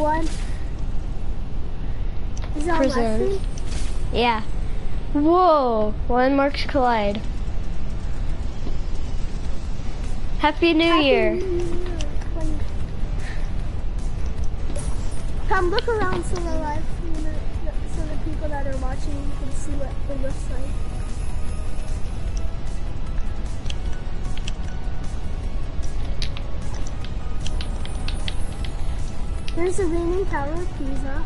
one. Is that Preserve. Yeah. Whoa, landmarks collide. Happy New Year. Come look around so the live, so the people that are watching can see what it looks like. There's the Leaning Tower of Pisa.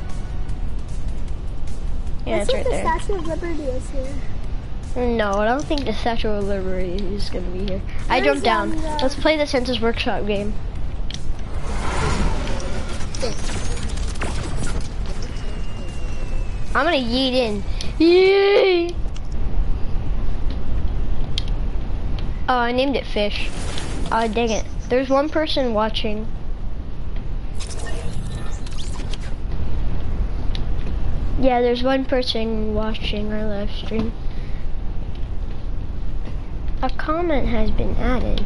Yeah, Let's it's right the there. Statue of Liberty is here. No, I don't think the Statue of Liberty is gonna be here. I jumped down. Let's play the Santa's Workshop game. I'm gonna yeet in. Yay! Oh, I named it Fish. Oh, dang it. There's one person watching. Yeah, there's one person watching our live stream. A comment has been added.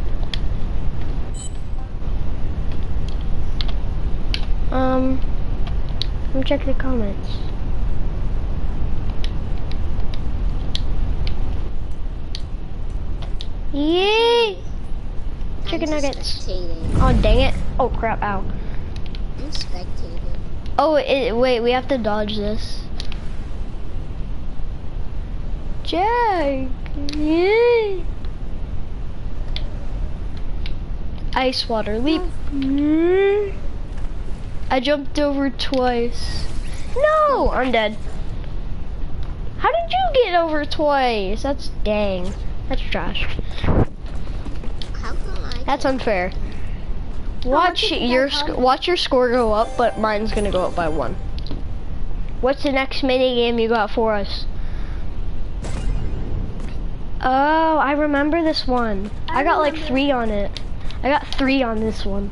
Um, let me check the comments. Yay! Chicken nuggets. Oh, dang it. Oh, crap, ow. I'm spectating. Oh, it, wait, we have to dodge this. Jack! Yay! Ice water leap. Mm-hmm. I jumped over twice. No! I'm dead. How did you get over twice? That's dang. That's trash. How come I? That's unfair. Watch your watch your score go up, but mine's gonna go up by one. What's the next mini game you got for us? Oh, I remember this one. I, I got like three on it. I got three on this one.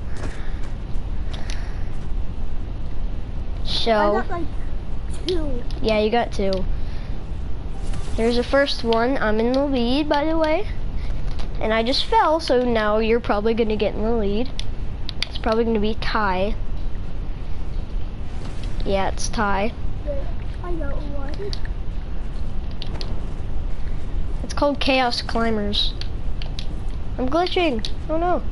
So I got like two. yeah, you got two. Here's the first one. I'm in the lead, by the way. And I just fell, so now you're probably gonna get in the lead. It's probably gonna be tie. Yeah, it's tie. I got one. It's called Chaos Climbers. I'm glitching. Oh no.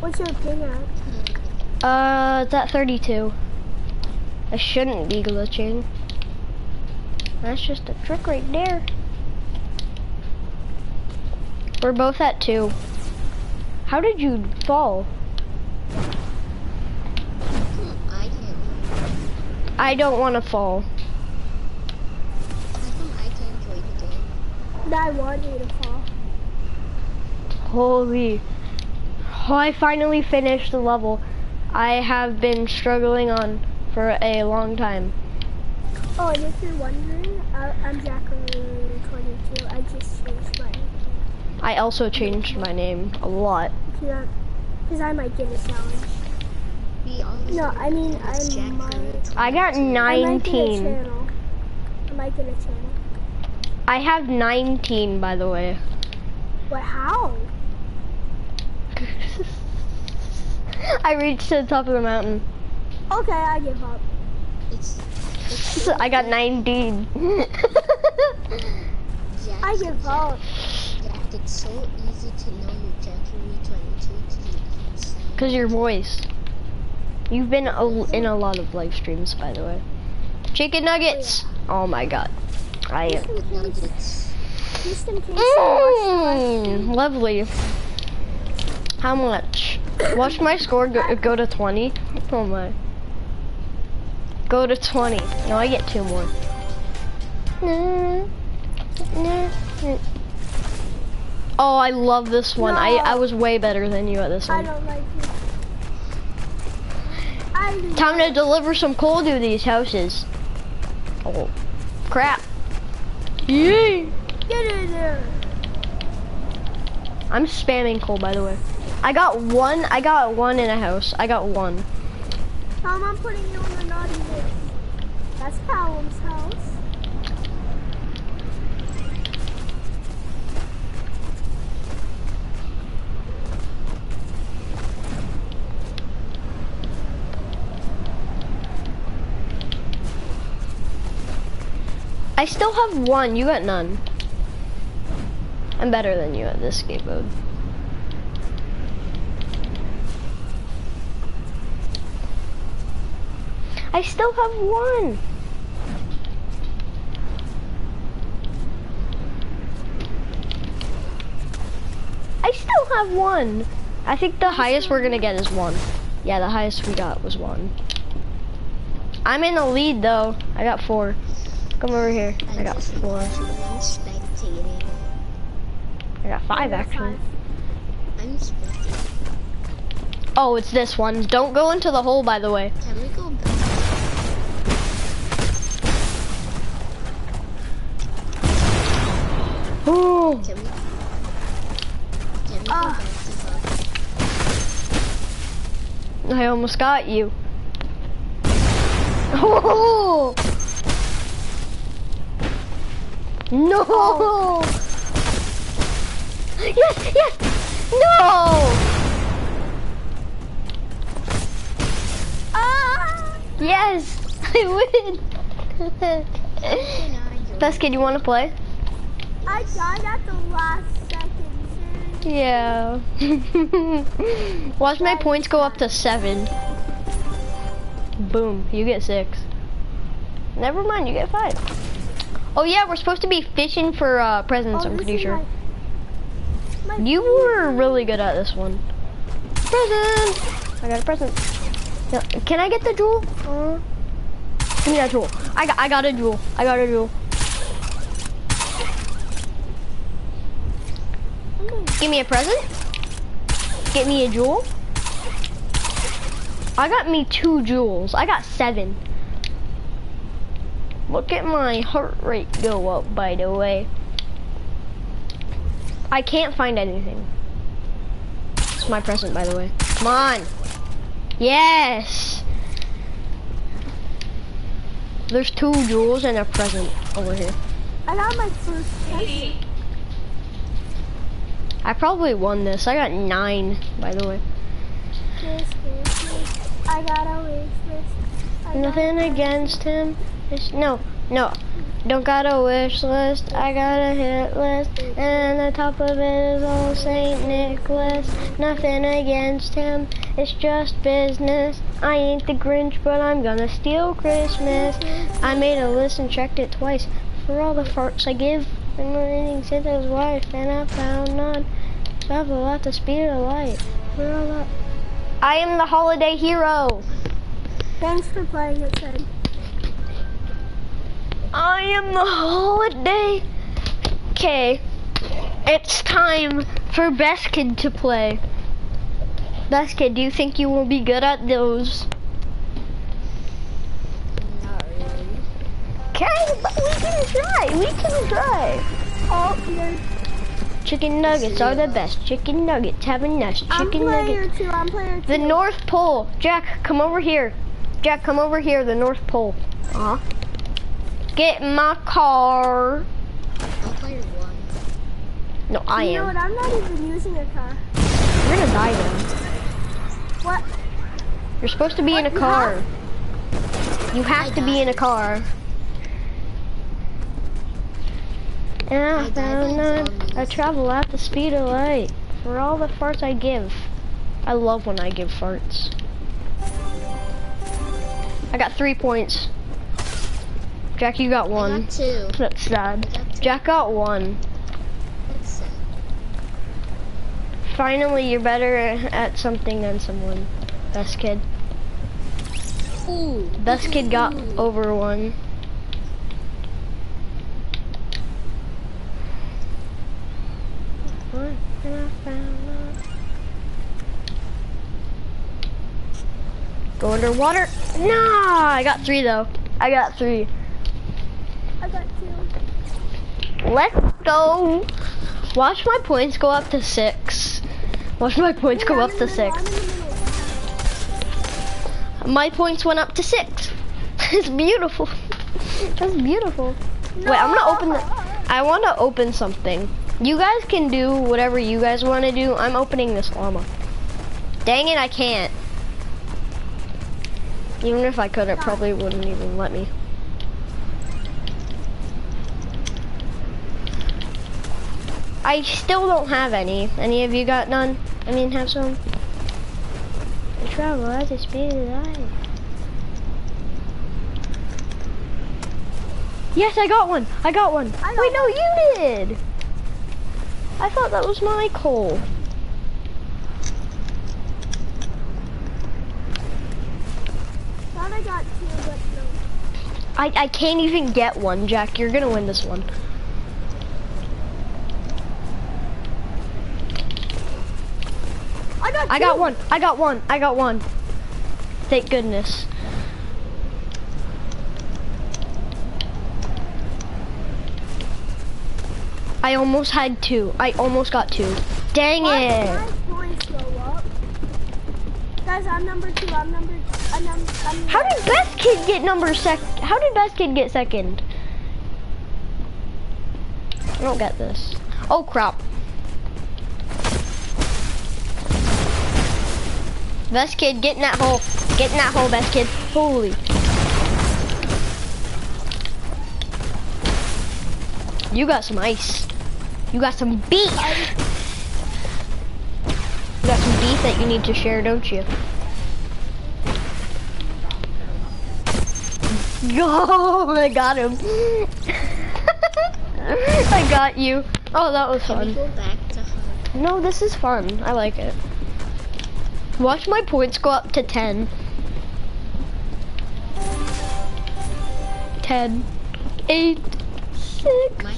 What's your ping at? Uh, it's at 32. I shouldn't be glitching. That's just a trick right there. We're both at two. How did you fall? How come I can't? I don't want to fall. I want you to fall. Holy. Oh, I finally finished the level. I have been struggling on for a long time. Oh, and if you're wondering, I, I'm Jacqueline22. I just changed my I also changed my name a lot. because I might get a challenge. No, I mean I It's Jack might. I got I might get a 19. channel. I might get a channel. I have 19, by the way. But how? I reached to the top of the mountain. Okay, I give up. It's. it's I got 19. Jack, I give up. Jack, it's so easy to know you're Jackery 22 because you can see. Cause your voice. You've been a, in a lot of live streams, by the way. Chicken nuggets. Oh, oh my god. I am. With nuggets. Just in case you watch the live stream. Mm, lovely. How much? Watch my score go, go to 20. Oh my. Go to 20. No, I get two more. Oh, I love this one. I, I was way better than you at this I one. don't like it. Time to deliver some coal to these houses. Oh, crap. Yay! Get in there. I'm spamming coal, by the way. I got one. I got one in a house. I got one. Tom, I'm putting you on the naughty list. That's Callum's house. I still have one. You got none. I'm better than you at this mode. I still have one. I still have one. I think the highest we're gonna get is one. Yeah, the highest we got was one. I'm in the lead though. I got four. Come over here. I got four. I got five actually. I'm. Oh, it's this one. Don't go into the hole, by the way. Can we go back? Ooh. Can we? Can we Ah. I almost got you. Oh! No! Yes, yes! No! Ah! Yes! I win! Kid, you want to play? I died at the last second. Yeah. Watch my points go up to seven. Boom, you get six. Never mind, you get five. Oh yeah, we're supposed to be fishing for uh, presents, Oh, I'm pretty sure. my- my You were really good at this one. Present! I got a present. Yeah, Can I get the jewel? Uh, give me that jewel. I got, I got a jewel. I got a jewel. Give me a present. Get me a jewel. I got me two jewels. I got seven. Look at my heart rate go up, by the way. I can't find anything. It's my present, by the way. Come on. Yes. There's two jewels and a present over here. I got my first present. I probably won this. I got nine, by the way. Nothing against him. It's, no, no. Don't got a wish list. I got a hit list. And the top of it is all St. Nicholas. Nothing against him. It's just business. I ain't the Grinch, but I'm gonna steal Christmas. I made a list and checked it twice for all the farts I give. I'm reading Santa's wife, and I found none. Travel at the speed of light. For all the... I am the holiday hero. Thanks for playing it, Ted. I am the holiday. Okay, it's time for Best Kid to play. Best Kid, do you think you will be good at those? Not really. Okay, but we can try. We can try. Oh, Chicken nuggets are the best. Chicken nuggets have a nest. I'm Chicken nuggets. two. I'm player two. The North Pole. Jack, come over here. Jack, come over here. The North Pole. Uh huh. Get in my car. No, I you know what? I'm not even using a car. You're gonna die then. What? You're supposed to be in a What, you car. You have I to be in a car. I ah, I died found in none. zombies. I travel at the speed of light. For all the farts I give. I love when I give farts. I got three points. Jack, you got I one. got two. That's sad. Got. Jack got one. That's sad. Finally, you're better at something than someone. Best kid. Ooh. Best kid got Ooh. over one. Go underwater. Nah, I got three though. I got three. I got two. Let's go. Watch my points go up to six. Watch my points go Hey, up I'm to middle, six. I'm in the middle. My points went up to six. it's beautiful. That's beautiful. Wait, I'm gonna open the. I want to open something. You guys can do whatever you guys want to do. I'm opening this llama. Dang it, I can't. Even if I could, it probably wouldn't even let me. I still don't have any. Any of you got none? I mean, have some? I travel at the speed of light. Yes, I got one. I got one. I got Wait, no, you did. I thought that was my coal. Thought I got two, but no. I, I can't even get one, Jack. You're gonna win this one. Got I got one. I got one. I got one. Thank goodness. I almost had two. I almost got two. Dang it. why points go up? Guys, I'm number two. I'm number. I'm number. I'm How did Best Kid get number sec? How did Best Kid get second? I don't get this. Oh crap. Best Kid, get in that hole. Get in that hole, Best Kid. Holy. You got some ice. You got some beef. You got some beef that you need to share, don't you? Go! I got him. I got you. Oh, that was fun. go back to? No, this is fun. I like it. Watch my points go up to 10. 10, 8, 6. My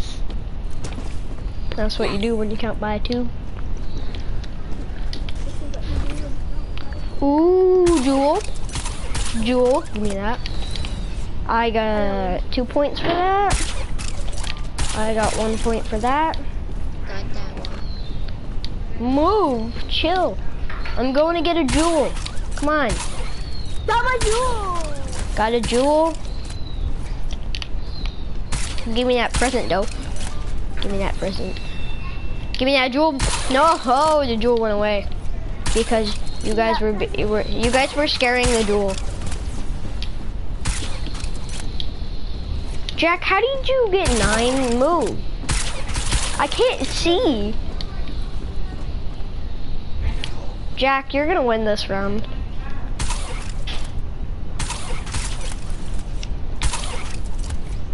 That's what you do when you count by two. Ooh, Jewel. Jewel, give me that. I got uh, two points for that. I got one point for that. got that one. Move, chill. I'm going to get a jewel. Come on. Got my jewel. Got a jewel. Give me that present, though. Give me that present. Give me that jewel. No, oh, the jewel went away because you guys were, you were you guys were scaring the jewel. Jack, how did you get nine? Move. I can't see. Jack, you're gonna win this round.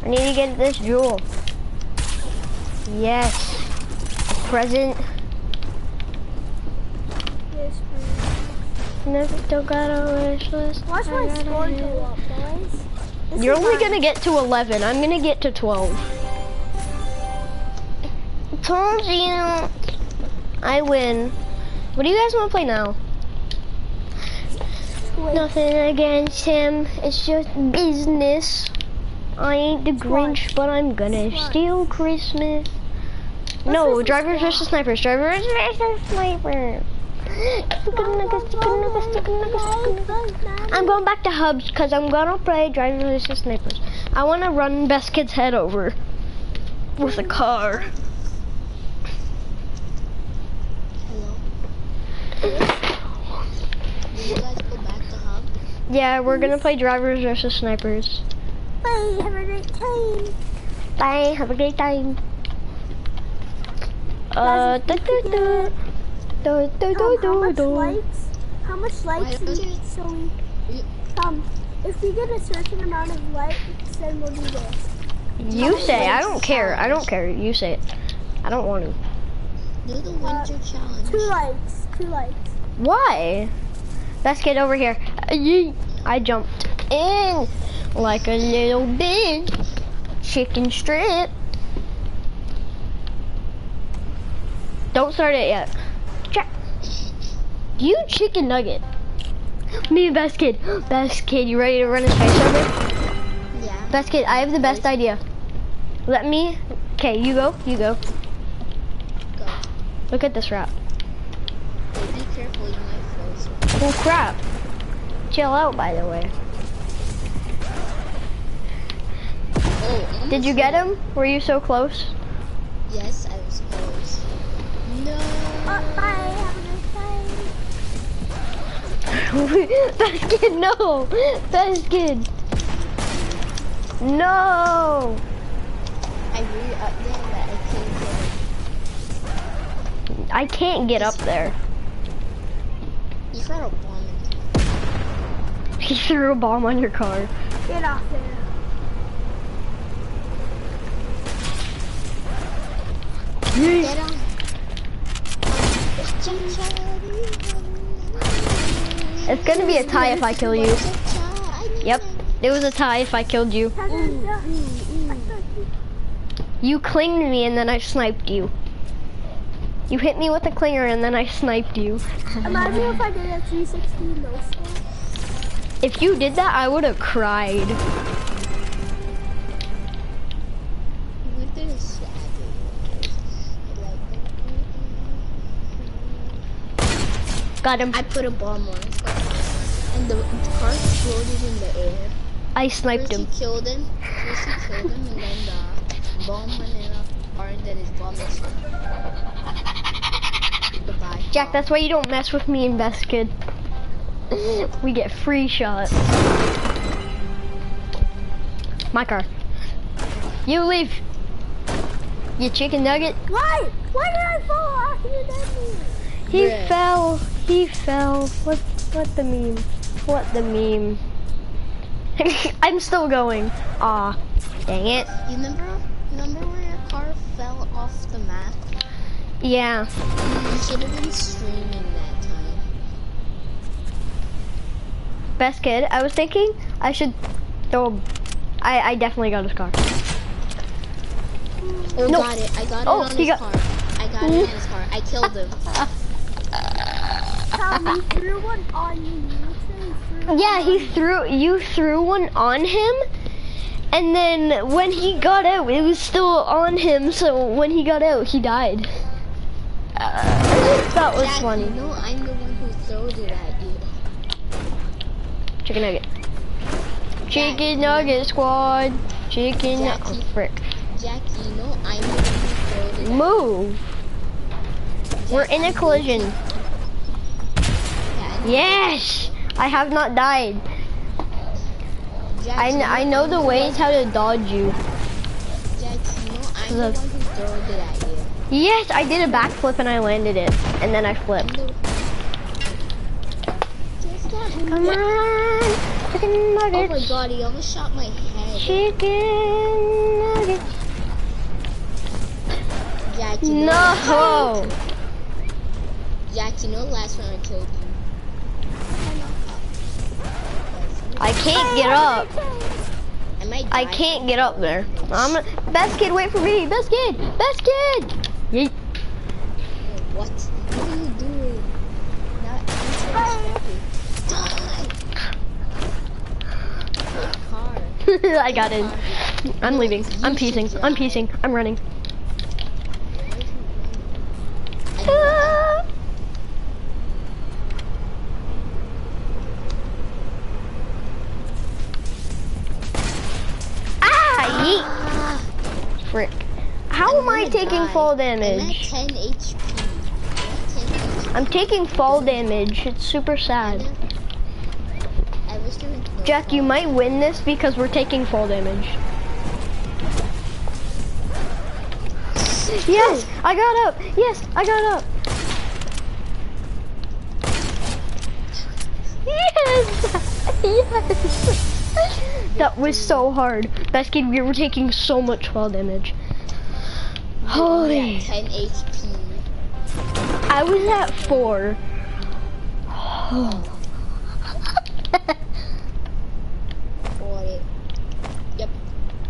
I need to get this jewel. Yes. A present. Yes, Never still got a wish list. Watch my score go up, boys. This You're only gonna get to 11. I'm gonna get to 12. Told you. I win. What do you guys want to play now? Wait, Nothing against him. It's just business. I ain't the Grinch, but I'm gonna Squad. steal Christmas. No, drivers squad. versus snipers. Drivers versus snipers. I'm going back to hubs because I'm gonna play drivers versus snipers. I want to run Best Kid's head over with a car. Hello? Did you guys go back to hub? Yeah, we're gonna play drivers versus snipers. Bye, have a great time. Bye. Have a great time. Uh, Guys, do if do do. Do do do how do much do. likes? How much likes don't we you- get so we You- um if we get a certain amount of likes then we'll do this. You say. I don't care. I don't care. You say it. I don't want to. Do the winter challenge. Two likes. Two likes. Why? Let's get over here. I jumped in like a little big chicken strip. Don't start it yet. Jack. You chicken nugget. Me and Best Kid. Best Kid, you ready to run a over? Yeah. Best Kid, I have the best idea. Let me. Okay, you go. You go. Go. Look at this wrap. Hey, be careful, you might. Oh crap. Chill out, by the way. Oh, Did you get him? Were you so close? Yes, I was close. No. Uh, bye. Have a great time. Best kid, no! Best kid! No! I really up there that I can't get him. I can't get up there. You threw a bomb He threw a bomb on your car. Get off there. Get on. It's gonna be a tie if I kill you. Yep, it was a tie if I killed you. You- You clinged me and then I sniped you. You hit me with a clinger and then I sniped you. Imagine if I did a 360 no scope. If you did that, I would have cried. Look at his savage. Got him. I put a bomb on his car, and the car exploded in the air. I sniped First him. he killed him, first he killed him, and then the bomb went in a car, and then his bomb exploded. Goodbye. Jack, that's why you don't mess with me and Best Kid. We get free shots. My car. You leave. You chicken nugget. Why? Why did I fall off accidentally? He Bruh. fell. He fell. What? What the meme? What the meme? I'm still going. Aw, dang it. You remember? Remember where your car fell off the map? Yeah. You should have been streaming that time. Best kid. I was thinking I should throw. I I definitely got his car. Oh, No. got it. I got Oh, it on he his got- car. I got it on his car. I killed him. Tell threw one on you. You Yeah, he threw. You threw one on him, and then when he got out, it was still on him. So when he got out, he died. Uh, that was Jack, funny. you know I'm the one who throwed it at you. Chicken nugget. Chicken nugget squad. Chicken. Jack, Oh, frick. Jack, you know I'm the one who throwed it Move. you. We're in a collision. Yeah, Yes. I have not died. Jack, I, kn- I know the ways how to dodge you. Jack, you know I'm the one who throwed it at you. Yes, I did a backflip and I landed it, and then I flipped. the... Just got him. Come on, chicken Oh my god, he almost shot my head. Chicken nuggets. Jack, you know No. Jack, you know last time I killed you. I can't get up. I I can't get up there. I'm a, best kid, wait for me. Best kid, best kid. Yeet. What? What are you doing? Not Die. Car. I got in. I'm leaving. I'm piecing. I'm piecing. I'm running. Ah. Ah, yeet. Frick. How am I taking die. fall damage? I'm, at damage? 10 HP. I'm at 10 HP. I'm taking fall damage. It's super sad. I was no Jack, you might win this because we're taking fall damage. Yes, I got up. Yes, I got up. Yes, yes. That was so hard. Best kid, we were taking so much fall damage. Holy. at 10 HP. I was at four. Got it. Yep.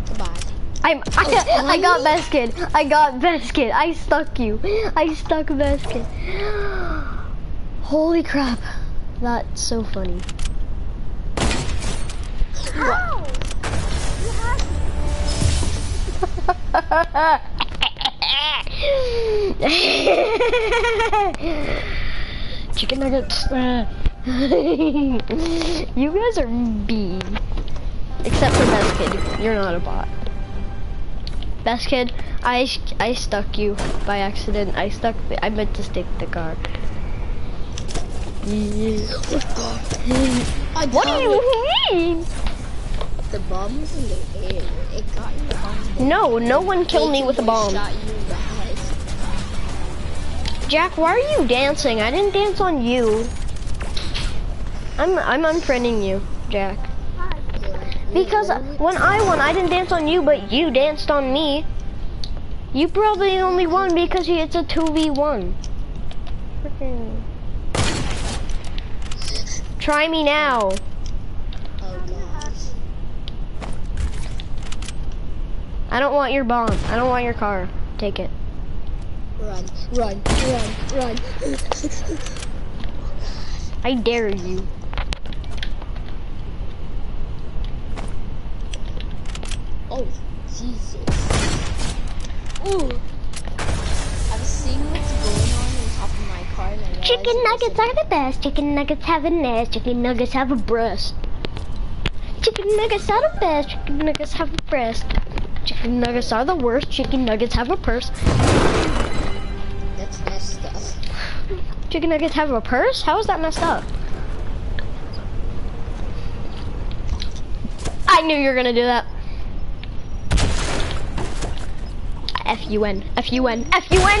Goodbye. I'm, I, oh, I got best kid. I got best kid. I stuck you. I stuck best kid. Holy crap. That's so funny. Ow! You had Chicken nuggets. you guys are B. Except for Best Kid. You're not a bot. Best Kid, I, I stuck you by accident. I stuck, I meant to stick the car. Yeah. What do you it. mean? The bomb was in the air. It got you No, no one killed me with a bomb. Jack, why are you dancing? I didn't dance on you. I'm I'm unfriending you, Jack. Because when I won, I didn't dance on you, but you danced on me. You probably only won because it's a 2v1. Freaking. Try me now. I don't want your bomb. I don't want your car. Take it. Run, run, run, run. I dare you. oh, Jesus. Ooh. I'm seeing what's going on on top of my car and I Chicken nuggets are the best. Chicken nuggets have an ass. Chicken nuggets have a breast. Chicken nuggets are the best. Chicken nuggets have a breast. Chicken nuggets are the worst. Chicken nuggets have a purse. That's messed up. Chicken nuggets have a purse? How is that messed up? I knew you were gonna do that. F-U-N, F-U-N, F-U-N!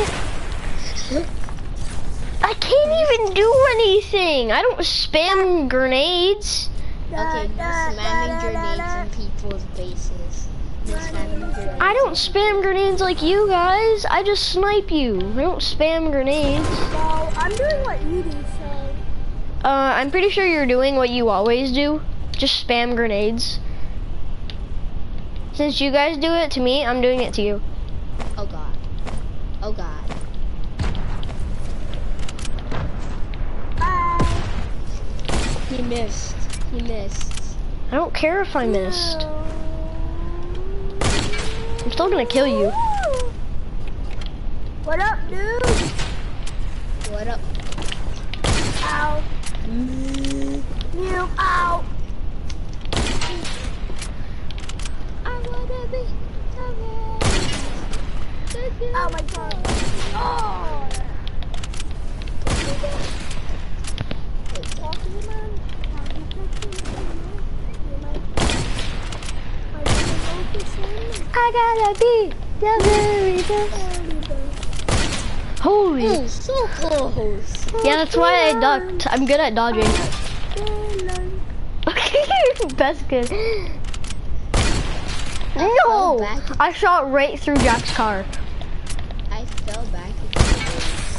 I can't even do anything! I don't spam grenades. Okay, no slamming grenades in people's faces. No slamming grenades. I don't spam grenades like you guys. I just snipe you. I don't spam grenades. Well, I'm doing what you do, so. Uh, I'm pretty sure you're doing what you always do. Just spam grenades. Since you guys do it to me, I'm doing it to you. Oh god. Oh god. Bye. He missed. He missed. I don't care if I missed. I'm still gonna kill you. What up, dude? What up? Ow. Mm. You, ow. I wanna be Oh my god. Oh. I gotta be the very best. Holy. Ooh, so close. Yeah, that's why I ducked. I'm good at dodging. Okay, that's good. No! I shot right through Jack's car. I fell back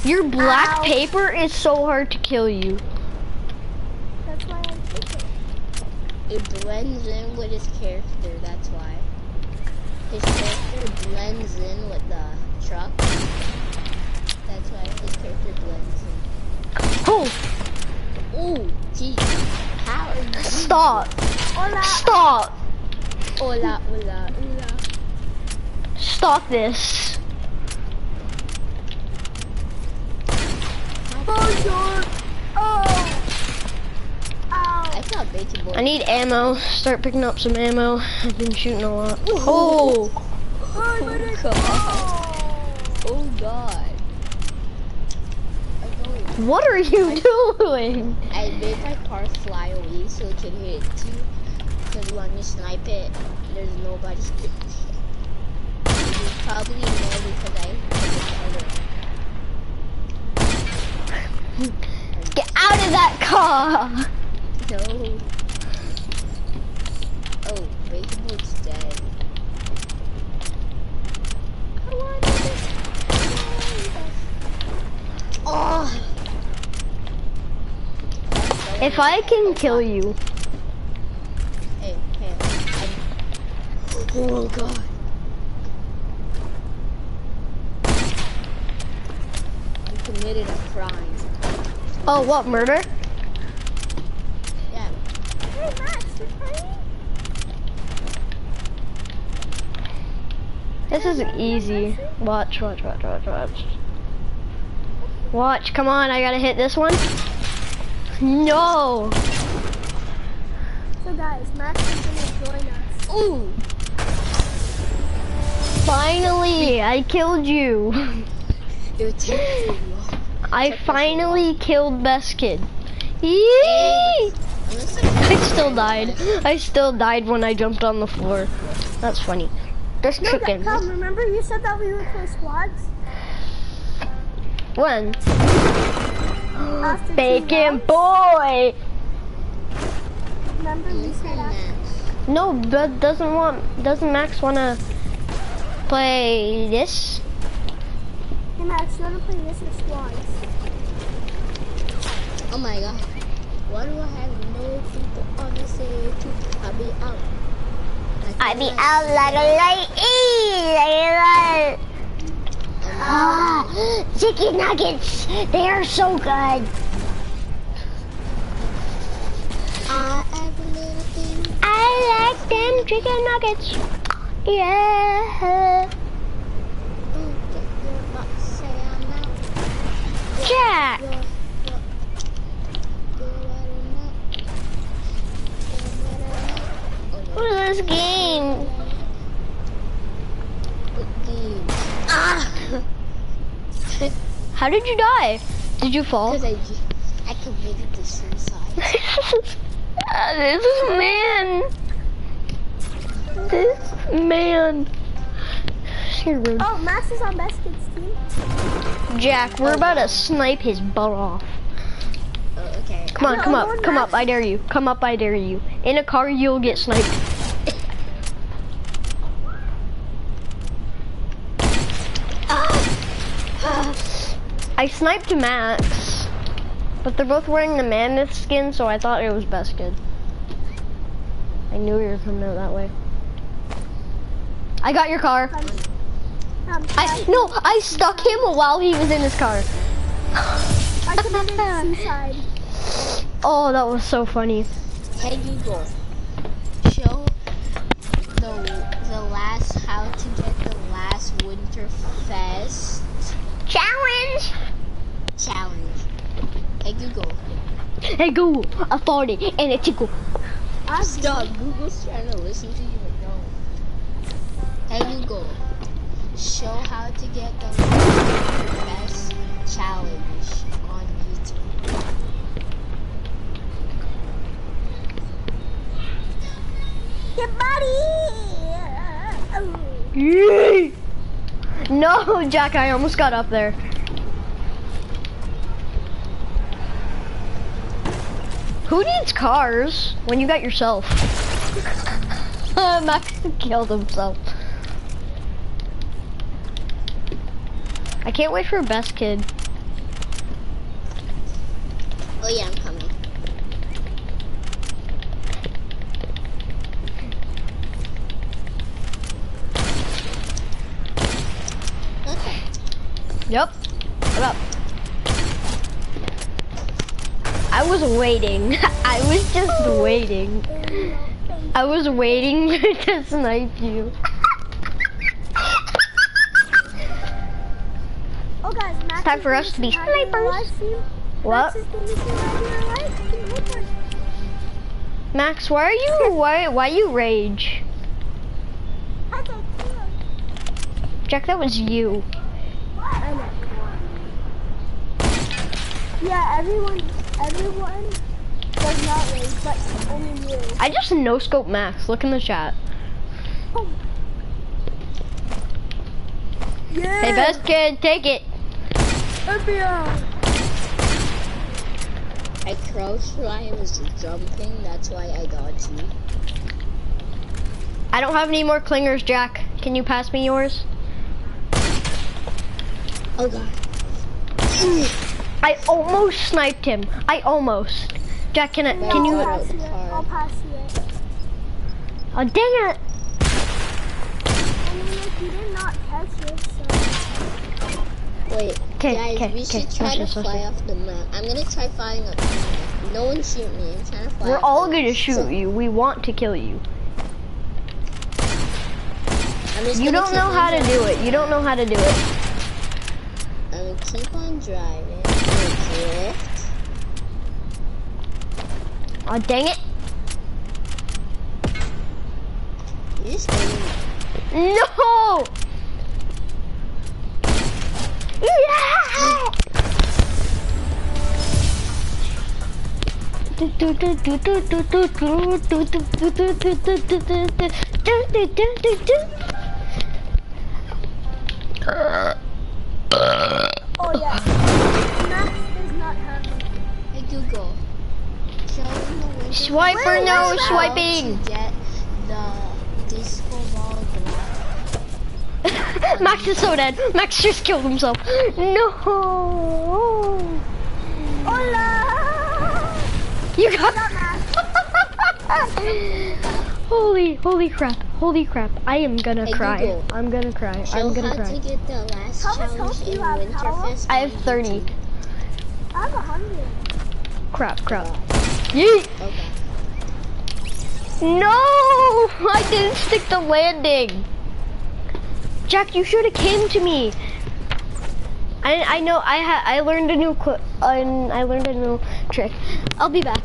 Your black Ow. paper is so hard to kill you. That's why I took it. It blends in with his character, that's why. His character blends in with the truck. That's why his character blends in. Oh, Ooh, gee. How are you? stop. Hola. Stop. Hola, hola, hola. Stop this. Oh. Ow. I saw Betty Boy. I need ammo. Start picking up some ammo. I've been shooting a lot. Oh, Oh, God. Oh. God. What are you doing? I made my car fly away so it can hit you. Because when you snipe it, there's nobody. You probably know because I Get out of that car. No. Oh, Baconwood's dead. I want Oh. If I can kill you, Hey, hey. Oh god. You committed a crime. oh, what murder? Yeah. Hey, Max, you're playing? This is easy. Watch, watch, watch, watch, watch. Watch, come on, I gotta hit this one. No! So guys, Max is gonna join us. Ooh. Finally, I killed you. I finally killed Best Kid. Yee! I still died. I still died when I jumped on the floor. That's funny. There's No, chicken. Tom, remember you said that we would play squads? When? Bacon boy! Remember we Listen, said after. Max. No, but doesn't want, doesn't Max wanna play this? Hey Max, you wanna play this or Swans? Oh my god. Why do I have no people on the stage? I'll be out. I be out like a light, ee, like a light. Ah, chicken nuggets, they are so good. I have a little thing. I like them chicken nuggets. Yeah. Get your butt, say I'm out. Jack. What is this game? Game. Ah! How did you die? Did you fall? Because I, I committed the suicide. this man. This man. Oh, Max is on Best Kids team. Jack, we're about to snipe his butt off. Okay. Come on, come up, come up, I dare you. Come up, I dare you. In a car, you'll get sniped. I sniped Max, but they're both wearing the mammoth skin, so I thought it was best kid. I knew you were coming out that way. I got your car. Um, I no, I stuck him while he was in his car. I committed suicide. Oh, that was so funny. Hey Google, show the the last how to get the last Winter Fest Challenge. challenge. Hey Google, Hey Google, it and a tickle. Ah, I stop. Google's trying to listen to you. No. Hey Google, show how to get the last challenge on YouTube. Your body. Yay! No, Jack, I almost got up there. Who needs cars when you got yourself? Max killed himself. I can't wait for a best kid. Oh yeah, I'm coming. Yep. What up? I was waiting. I was just waiting. I was waiting to snipe you. Oh guys, Max Time for us to be see how to do a snipers. What? Max is gonna see how to do a live stream. Hold on. Max, why are you why why you rage? I. Jack, that was you. I know. Yeah, everyone, everyone does not rage, but only you. I just no scope Max. Look in the chat. Yeah. Hey, best kid, take it. FBI. Uh, I crouched while I was jumping, that's why I got you. I don't have any more clingers, Jack. Can you pass me yours? Oh god. I almost sniped him. I almost. Jack, can I? Can you? I'll pass you I'll pass you. Oh dang it! I mean, like, you did not catch it, so. Wait, 'Kay, guys, 'kay, we 'kay, should try to fly this. off the map. I'm gonna try flying up. No one shoot me. I'm trying to fly. We're off all the gonna map. shoot So, you. We want to kill you. You don't know how to do it. You don't know how to do it. I'm gonna keep on driving. Oh dang it! Don't No! Yeah! Oh, Swiper, Wait, no wait, wait. swiping. get the disco ball. Max is so dead. Max just killed himself. No. Hola! You got. Not holy, holy crap. Holy crap. I am gonna Hey, cry. Google. I'm gonna cry. Show I'm gonna how cry. to get the last How much challenge health do in you have, Winterfest. I have 30. I have hundred. Crap, crap. Yeet. Okay. No! I didn't stick the landing. Jack, you should have came to me. I I know I ha I learned a new qu- I, I learned a new trick. I'll be back.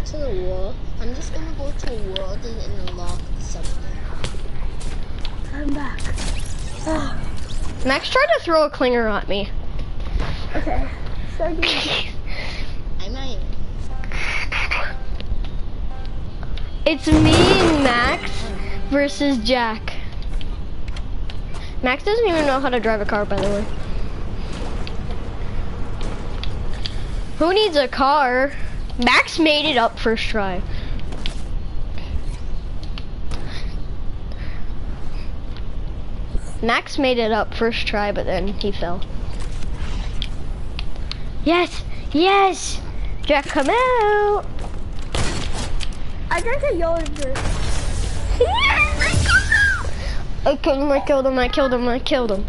Go to the world. I'm just gonna go to the world and unlock something. I'm back. Max tried to throw a clinger at me. Okay. I'm not. It's me and Max versus Jack. Max doesn't even know how to drive a car, by the way. Who needs a car? Max made it up first try. Max made it up first try, but then he fell. Yes, yes! Jack, come out! I drank a yogurt. I killed him, I killed him, I killed him, I killed him.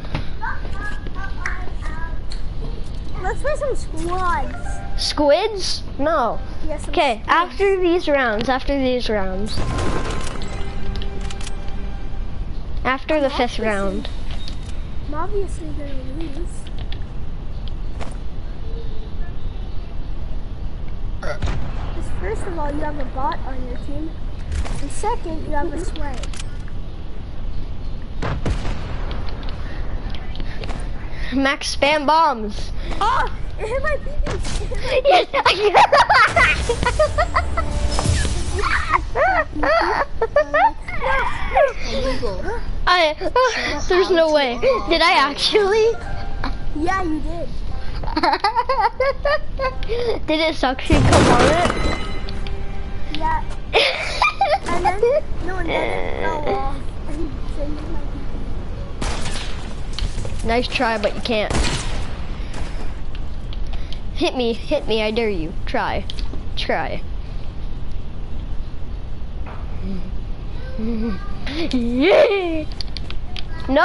Let's play some squads. Squids? No. Yes. Okay, after these rounds, after these rounds. After the fifth round. I'm obviously gonna lose. Because first of all, you have a bot on your team. And second, you have a swag. Max spam bombs. Oh! It hit my Google. I, there's no way. Did I actually? yeah, you did. Did it suction come on it? Yeah. And then, no, and then it fell off. And so you might Nice try, but you can't. Hit me, hit me, I dare you. Try. Try. Yeah! No!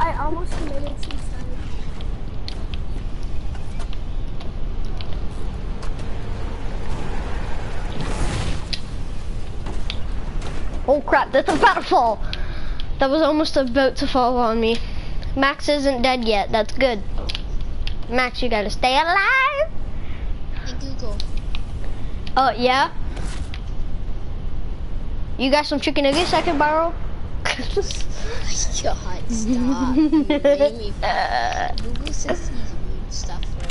I almost committed Oh crap, that's about to fall. That was almost about to fall on me. Max isn't dead yet, that's good. Max, you gotta stay alive. Hey Google. Oh, yeah? You got some chicken nuggets I can borrow? God, stop. Me Uh, Google says these weird stuff where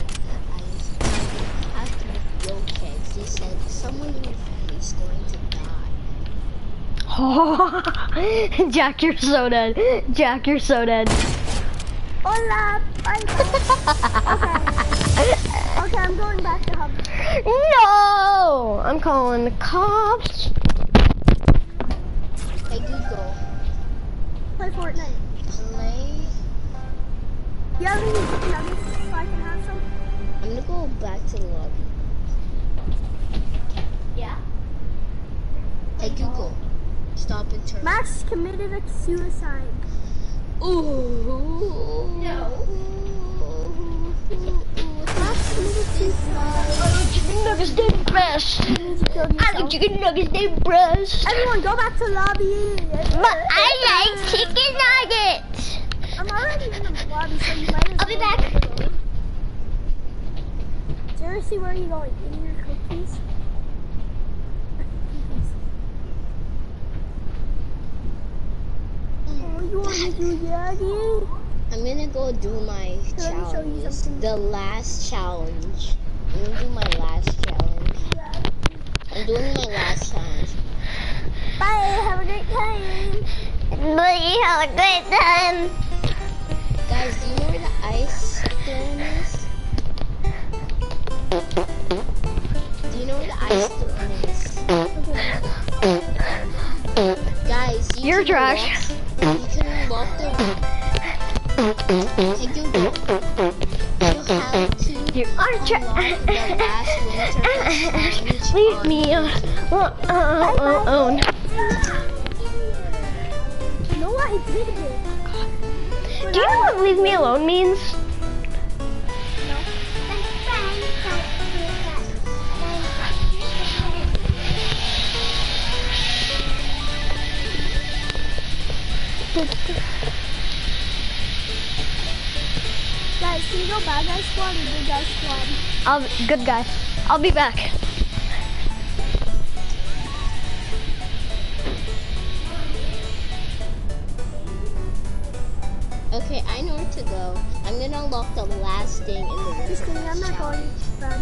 I have to real kids. He said someone in your family is going to die. Jack, you're so dead. Jack, you're so dead. Hola. Okay. Okay, I'm going back to hub. No! I'm calling the cops. Hey Google, Play Fortnite. play. You have any nuggets so I can have some? I'm gonna go back to the lobby. Yeah. Hey Google, stop and turn. Max committed a suicide. Ooh. No. Max committed suicide. Chicken nuggets, they best. You need to kill I like chicken nuggets, they best. Everyone, go back to lobby. But I like chicken nuggets. I'm already in the lobby, so you might as I'll be back. Seriously, where are you going? In your cookies? Oh, you want to do Yagi? I'm gonna go do my you challenge. The last challenge. I'm gonna do my last challenge. I'm doing my last challenge. Bye, have a great time. You have a great time. Guys, do you know where the ice throne is? Do you know where the ice throne is? Guys, you You're trash. You can the. You have to You are unlock the last winter challenge Leave on me uh, alone. You know what? I did it. Do you know what leave me alone means? Guys, can you go bad guy squad or good guy squad? I'll good guy. I'll be back. Okay, I know where to go. I'm gonna unlock the last thing in the Just winter kidding, I'm not challenge. going bad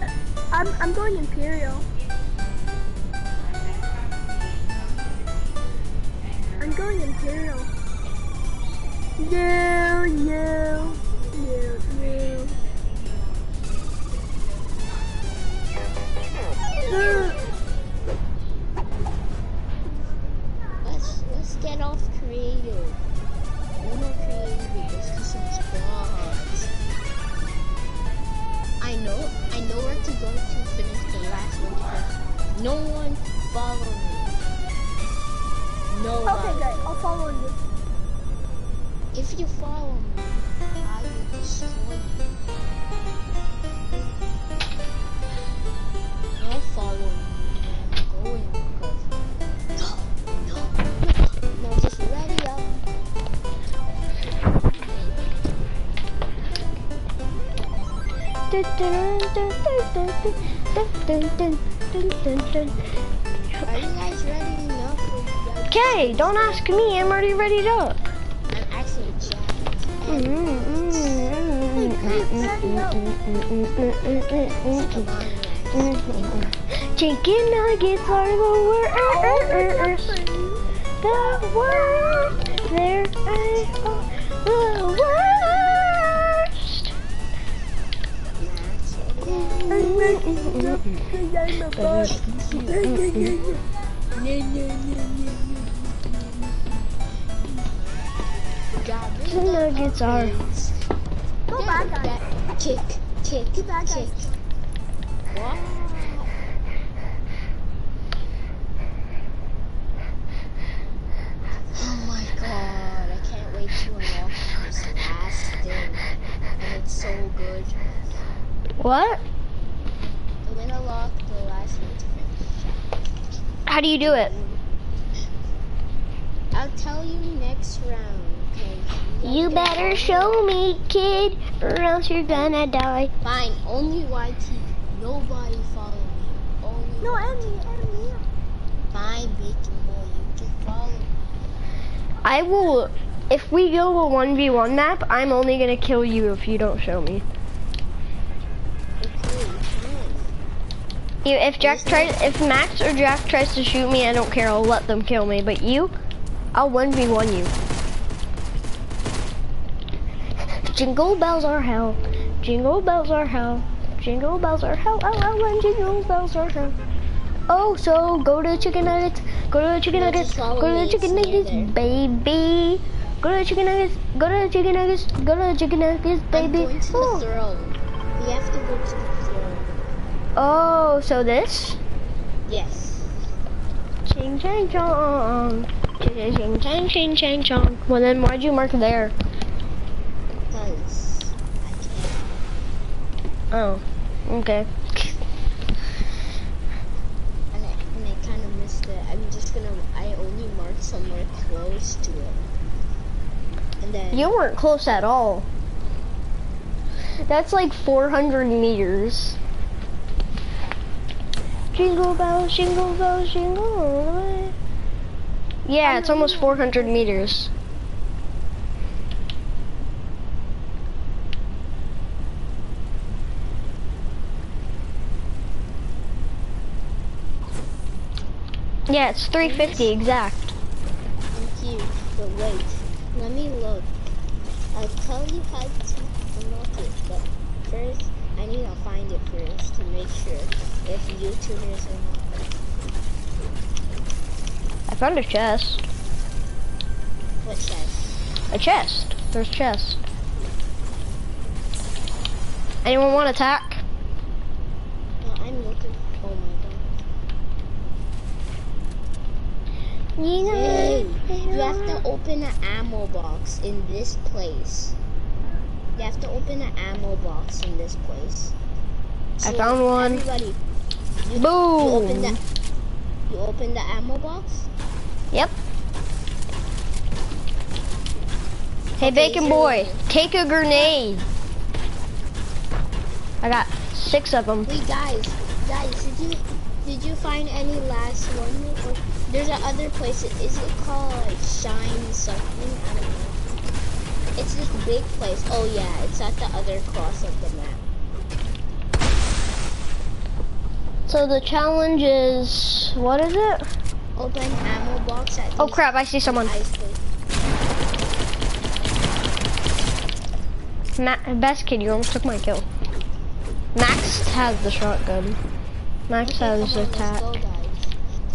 guy. I'm, I'm going Imperial. I'm going Imperial. No, no, no, no. No. Let's let's get off creative. No more creative. Let's do some squads. I know I know where to go to finish the last one. No one follow me. If you follow me, I will destroy you. Don't follow me. I'm going because no, no, no, no. Just ready up. Are you guys ready enough? Okay, don't ask me. I'm already ready up. Chicken nuggets are the worst. The worst. They're the worst. The nuggets are. Go bad guy. Kick, kick, Two bad kick. guys. What? Oh my god, I can't wait to unlock this last thing. And it's so good. What? I'm gonna unlock the last thing. How do you do it? I'll tell you next round, okay? You better show me, kid, or else you're gonna die. Fine, only YT. Nobody follow me. Only No, enemy, enemy. Fine, Bacon Boy, you can follow me. I will. If we go a 1v1 map, I'm only gonna kill you if you don't show me. You, if Jack tries, if Max or Jack tries to shoot me, I don't care. I'll let them kill me. But you, I'll one v one you. Jingle bells are hell. Jingle bells are hell. Jingle bells are hell. Oh, oh, and jingle bells are hell. Oh, so go to chicken nuggets. Go to chicken nuggets. Go to chicken nuggets, baby. Go to chicken nuggets. Go to chicken nuggets. Go to chicken nuggets, I'm baby. going to Oh. the throne. We have to go to the throne. Oh, so this? Yes. Ching chang chong. Ching ching chang ching chang chong. Well then why'd you mark there? Because I can't. Oh. Okay. And I, and I kind of missed it. I'm just gonna. I only marked somewhere close to it. And then. You weren't close at all. That's like 400 meters. Jingle bell, jingle bell, jingle all the way. Yeah, it's almost 400 meters. Yeah, it's 350 exact. Thank you. But wait. Let me look. I'll tell you how to unlock it. But first, I need to find it first to make sure if YouTubers or not. I found a chest. What says? A chest. There's chest. Anyone want to attack? No, I'm looking. Hey, you have to open an ammo box in this place. You have to open an ammo box in this place. I found one. Everybody, you, you open Boom. the you open the ammo box. Yep. Hey, Okay, Bacon Boy, take a grenade. I got six of them. Wait, guys, guys, did you did you find any last one? There's a other place. Is it called like Shine something? I don't know. It's this big place. Oh yeah, it's at the other cross of the map. So the challenge is, what is it? Open ammo box at Oh crap, I see someone. ice place. Ma best kid, you almost took my kill. Max has the shotgun. Max Okay, has on, attack.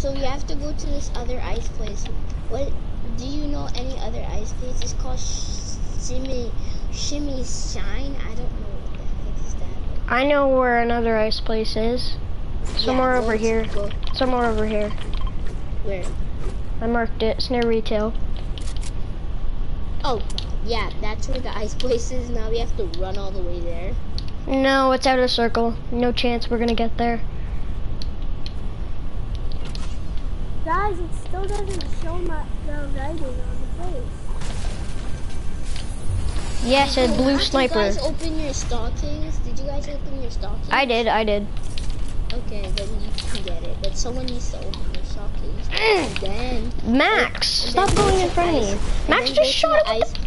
So we have to go to this other ice place. What? Do you know any other ice place? It's called Sh- Shimmy Shimmy Shine. I don't know what the heck is that. I know where another ice place is. Somewhere Yeah, over here. Go, Somewhere over here. where? I marked it. It's near retail. Oh, yeah, that's where the ice place is. Now we have to run all the way there. No, it's out of circle. No chance we're gonna get there. Guys, it still doesn't show my the writing on the place. Yes, a blue sniper. Did you guys open your stockings? Did you guys open your stockings? I did, I did. Okay, then you can get it. But someone needs to open their stockings. And then... Max, and stop then going in front of me. Max just shot ice.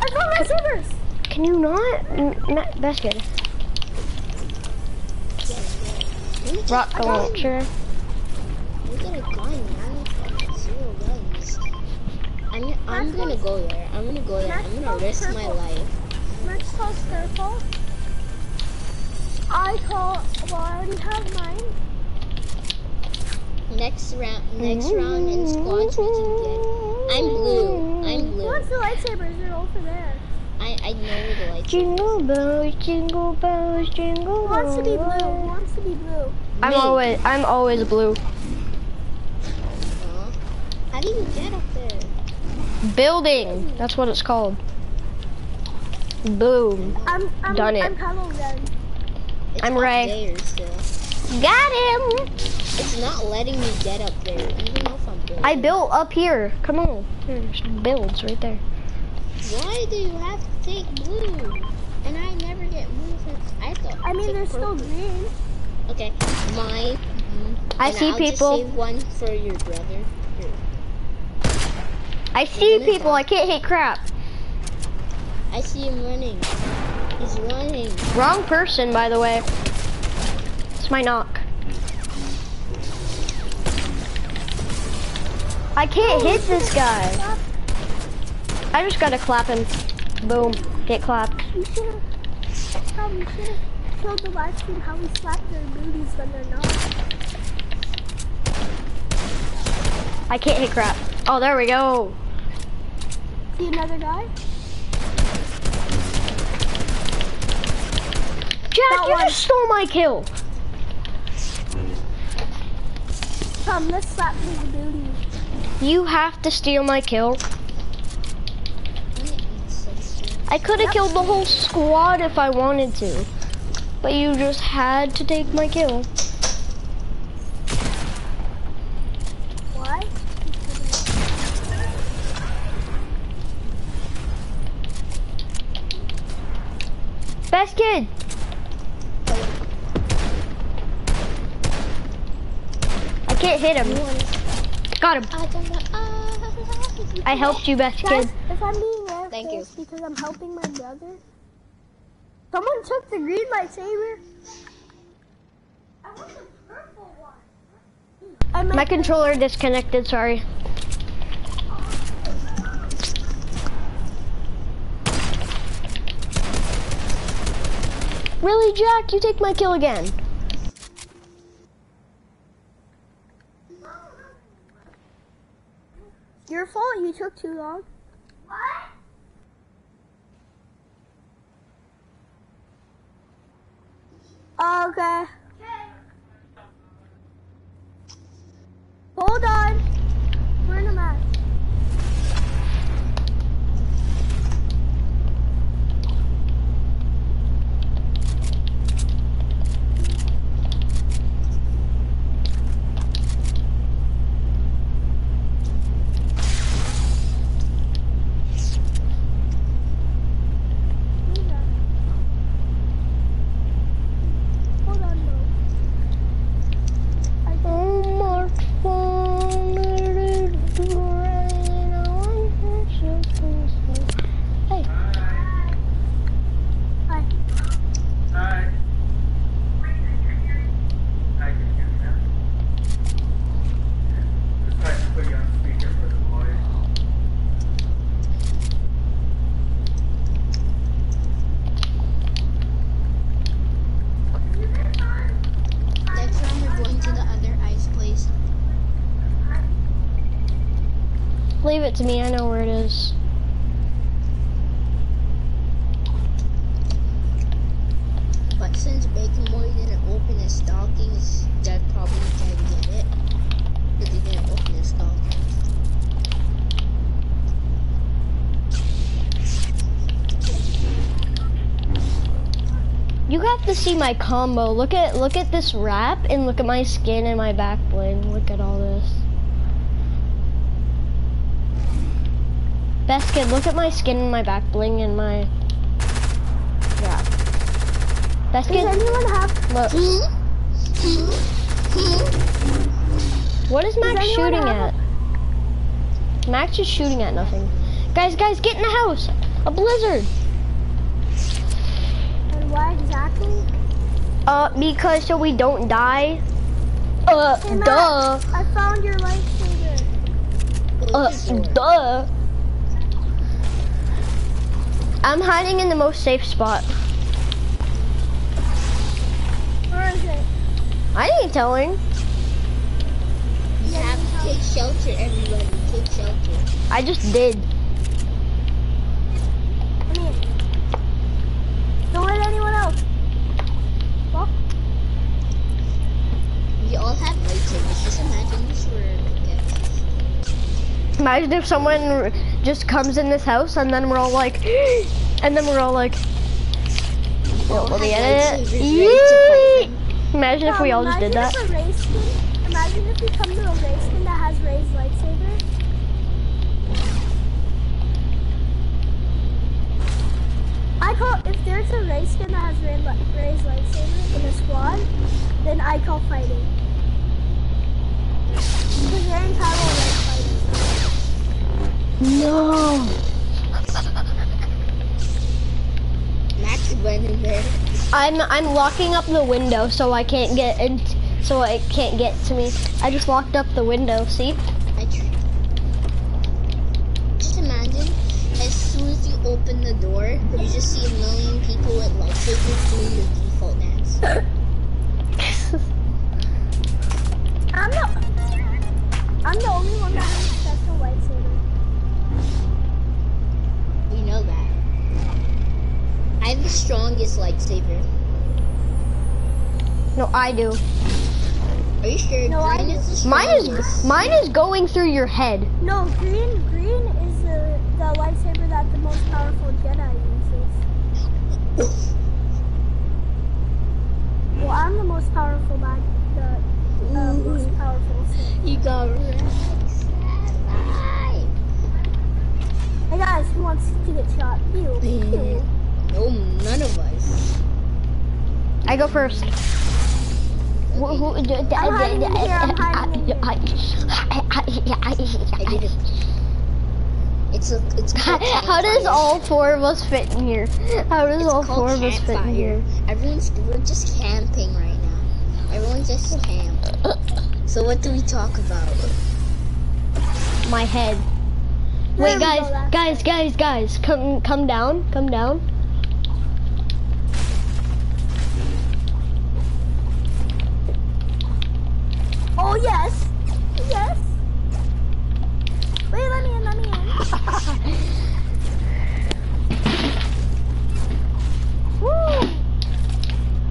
I got my sabers. Can you not? Ma- that's good. Rock launcher. Look at a gun. I have zero guns. I'm, I'm gonna go there. I'm gonna go there. I'm gonna risk my life. Max calls purple. I call. Well, I already have mine. Next round, next round in squads we can get. I'm blue. I'm blue. wants the lightsabers? They're over there. I I know where the lights. Jingle bells, jingle bells, jingle Who wants to be blue? Who wants to be blue? I'm Me. always, I'm always blue. Huh? How do you get up there? Building. That's what it's called. Boom. I'm. I'm Done it. I'm Kylo Ren. It's I'm Rey. Got him. It's not letting me get up there. I don't know if I'm building. I built up here. Come on. There's builds right there. Why do you have to take blue? And I never get blue for. I thought. I mean, took they're still purple. green. Okay, my. mm, I and see I'll just people. save one for your brother. I see people. I can't hit crap. I see him running. He's running. Wrong person, by the way. It's my knock. I can't oh, hit this guy. I just gotta clap him. Boom. Get clapped. You should have. Tom, you should have showed the live stream how we slap their booties when they're not. I can't hit crap. Oh, there we go. See another guy? Jack, That you one. just stole my kill. Tom, let's slap his booty. You have to steal my kill. I could have killed the whole squad if I wanted to. But you just had to take my kill. Why? Best kid. I can't hit him. Got him. I helped you, best Guys, kid. if I'm being air Thank you. because I'm helping my brother. Someone took the green lightsaber. I want the purple one. My controller disconnected, sorry. Really, Jack? You take my kill again. your fault. You took too long. What? Okay. Hold on. We're in a match. Who's that? Hold on, no. I Oh, Mark Fong, it is rain, I want to see- Hey, Hi. Hi. I can hear you now. Just try to put you on speaker for the voice. Next round we're going to the other ice place. leave it to me, I know where it is. But since Bacon Boy didn't open his stockings, Dad probably can't get it. Because he didn't open his stockings. You have to see my combo. Look at look at this wrap and look at my skin and my back bling. Look at all this. Best kid, look at my skin and my back bling and my wrap. Best Does kid, anyone have? look. What is Max shooting at? Max is shooting at nothing. Guys, guys, get in the house! A blizzard! And why exactly? Uh, because so we don't die. Uh, Hey, duh. I found your lightsaber. Uh, duh. I'm hiding in the most safe spot. Where is it? I ain't telling. You have to take shelter, everybody. Take shelter. I just did. Come here. Don't let anyone else. Well, We all have lightsabers. Just imagine this were. Imagine if someone r- just comes in this house and then we're all like, and then we're all like, all let me edit it. ready to fight Imagine if we all just did that. Imagine if a Rey's skin, imagine if we come to a Rey's skin that has Rey's lightsaber. I call if there's a Rey's skin that has Rey's, li- Rey's lightsaber in a squad, then I call fighting. Because Rey and No. Max went in there. I'm I'm locking up the window so I can't get in, so it can't get to me. I just locked up the window. See? Just imagine as soon as you open the door, you just see a million people with lightsabers doing the default dance. I'm the I'm the only one that has a special lightsaber. We know that. I have the strongest lightsaber. No, I do. Are you sure? No, I Green is the Mine is mine is going through your head. No, green green is the the lightsaber that the most powerful Jedi uses. Well, I'm the most powerful bad the uh, most powerful. Sith. You got Rex. Hey guys, who wants to get shot? You. you. No, none of us. I go first. Who- who- d- d- I'm hiding in here, I'm hiding in here. I did it. It's a. It's called How does campfire. all four of us fit in here? How does It's all called four of us fit in campfire. here? Everyone's we're just camping right now. Everyone's just camp. So what do we talk about? My head. There Wait, we guys, go, that's guys, guys, guys, come, come down, come down. Oh yes, yes. Wait, let me in, let me in. Woo!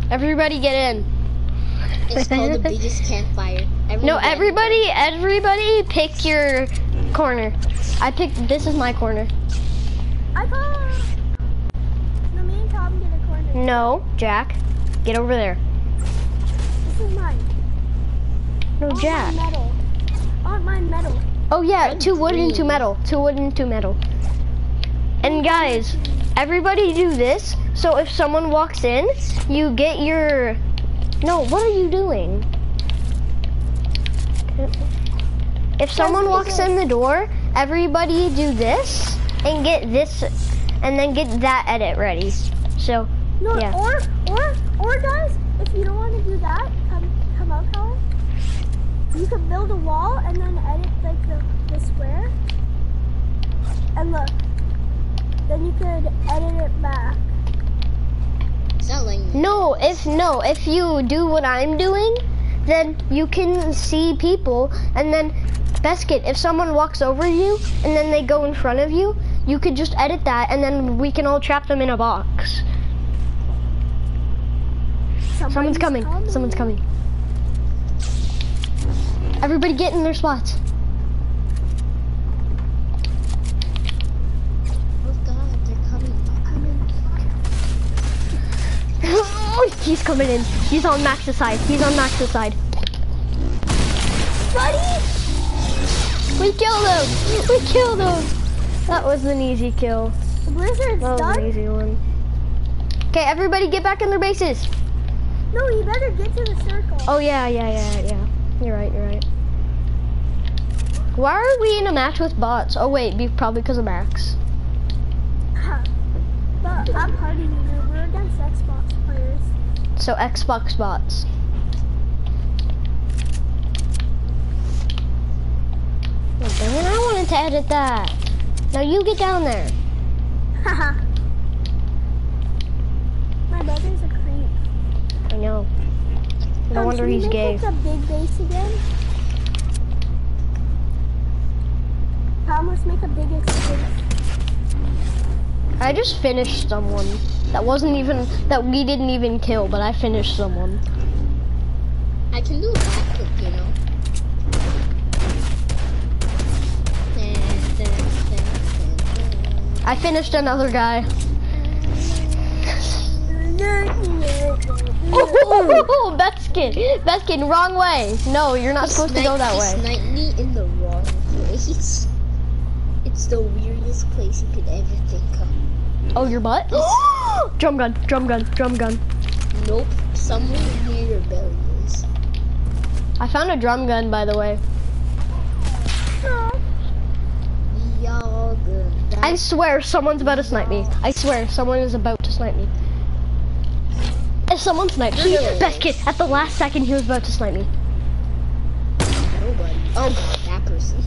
Everybody get in. It's called the biggest campfire. Everyone No, get in. everybody, everybody pick your corner. I picked, this is my corner. I got. No, me and Tom get a corner. No, Jack, get over there. This is mine. No, Jack. metal. Want mine metal. Oh yeah, two wood and two metal. Two wood and two metal. And guys, everybody do this. So if someone walks in, you get your. No, what are you doing? If someone walks in the door, everybody do this and get this, and then get that edit ready. So No, Yeah. or or or guys, if you don't want to do that, come come out, Colin. You could build a wall and then edit like the, the square. And look, then you could edit it back. It's not like no, if no, if you do what I'm doing, then you can see people, and then Beskit, if someone walks over you and then they go in front of you, you could just edit that, and then we can all trap them in a box. Someone's Somebody's coming. Someone's coming. Everybody get in their spots. Oh god, they're coming. They're coming. He's coming in. He's on Max's side. He's on Max's side. Buddy! We killed him. We killed him. That was an easy kill. The blizzard's That was an easy one. Okay, everybody get back in their bases. No, you better get to the circle. Oh yeah, yeah, yeah, yeah. You're right, you're right. Why are we in a match with bots? Oh wait, be probably because of Max. but I'm partying you. We're against Xbox players. So Xbox bots. Oh, dang it, I wanted to edit that. Now you get down there. Haha. My brother's a creep. I know. No Um, wonder he's make, gay. Like a big base again. Tom, let's make a big escape. I just finished someone. That wasn't even, that we didn't even kill, but I finished someone. I can do a backflip, you know. I finished another guy. Oh, Beskin, Beskin, wrong way. No, you're not He supposed to go that way. sniped me in the wrong place. It's the weirdest place you could ever think of. Oh, your butt? drum gun, drum gun, drum gun. Nope, somewhere near your belly is. I found a drum gun, by the way. We all gonna die. I swear someone's about to snipe me. I swear someone is about to snipe me. Someone sniped me. Really? Best kid. At the last second, he was about to snipe me. Nobody. Oh god, that person.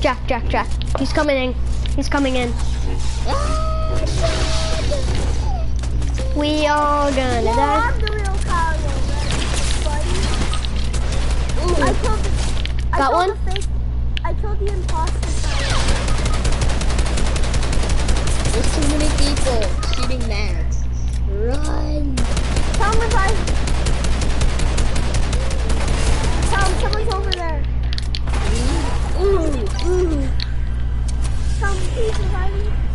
Jack, Jack, Jack. He's coming in. He's coming in. We all gonna Well, die. I'm the real Kyle, buddy. I killed the, I Got killed one? The fake, I killed the imposter. There's too many people shooting Max. Run. Tom revive. Tom, someone's over there. Ooh, ooh. Tom, please revive me.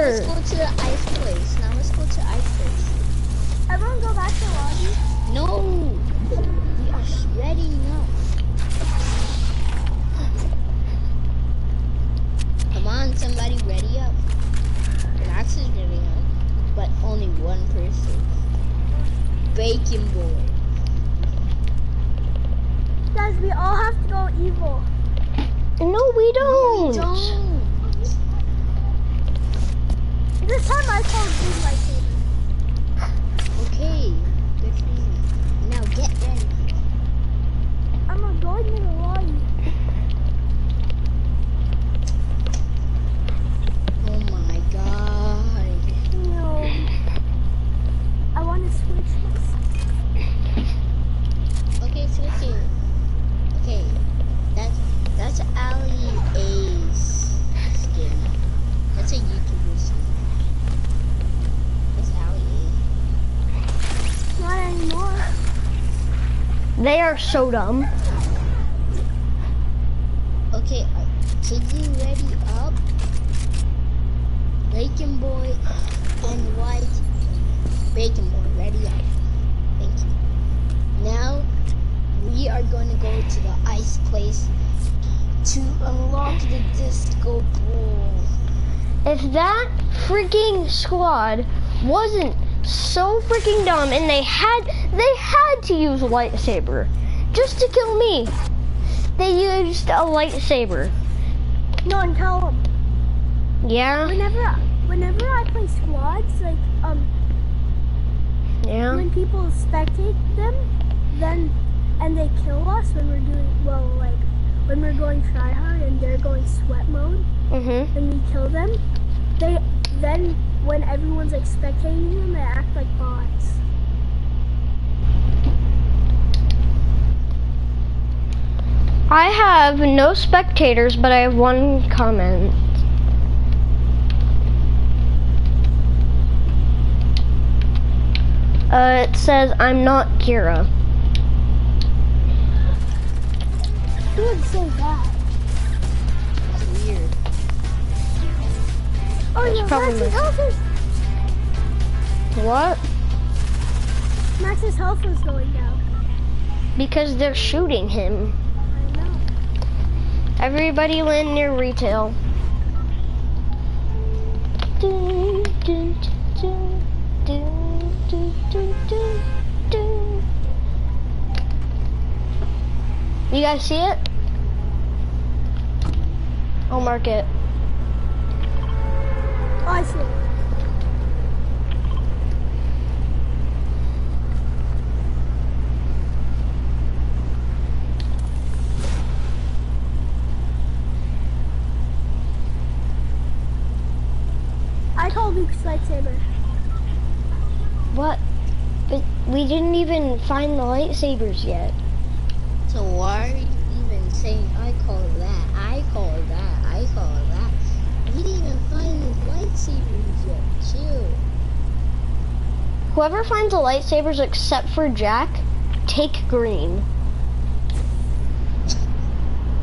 Let's lightsaber. go to the ice place. Now let's go to ice place. Everyone go back to the lobby. No! We are ready now. Come on, somebody ready up. Max is ready up, but only one person. Bacon boy. Guys, we all have to go evil. No, we don't. Don't. This time I called green lightsaber. Okay, good for you. Now get ready. I'm not going to the lobby. Oh my god. No. I want to switch this. Okay, switching. Okay, that's that's Ali A's skin. That's a YouTuber skin. That's Ali Not anymore. They are so dumb. Okay, uh, kids, you ready up? Bacon boy and white. Bacon boy, ready up. Thank you. Now we are going to go to the ice place to unlock the disco ball. If that freaking squad wasn't so freaking dumb and they had they had to use a lightsaber just to kill me. They used a lightsaber. No, and tell them. Yeah? Whenever, whenever I play squads, like um, Yeah. when people spectate them, then and they kill us when we're doing well, like when we're going try hard and they're going sweat mode, Mhm. and we kill them. They then when everyone's like spectating them, they act like bots. I have no spectators, but I have one comment. Uh, it says, I'm not Kira. Who would say that? That's weird. Oh That's yeah, probably Max's health is What? Max's health is going down. Because they're shooting him. Everybody land near retail. You guys see it? I'll mark it. Oh, I see. it. I call Luke's lightsaber. What? But we didn't even find the lightsabers yet. So why are you even saying I call it that? I call it that. I call it that. We didn't even find the lightsabers yet. Chill. Whoever finds the lightsabers except for Jack, take green.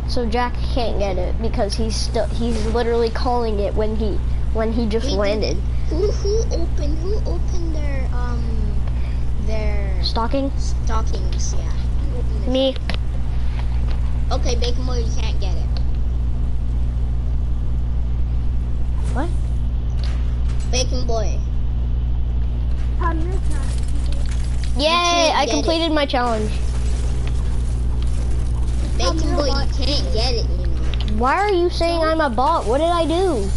So Jack can't get it because he's still he's literally calling it when he when he just Wait, landed. Who who opened who opened their um their Stalking? stockings? Yeah. Who opened their- Me. Okay, Bacon Boy, you can't get it. What? Bacon Boy. Tom, you're. Yay! I get it. completed my challenge. Bacon Boy, you can't get it, you know. Why are you saying I'm a bot? What did I do?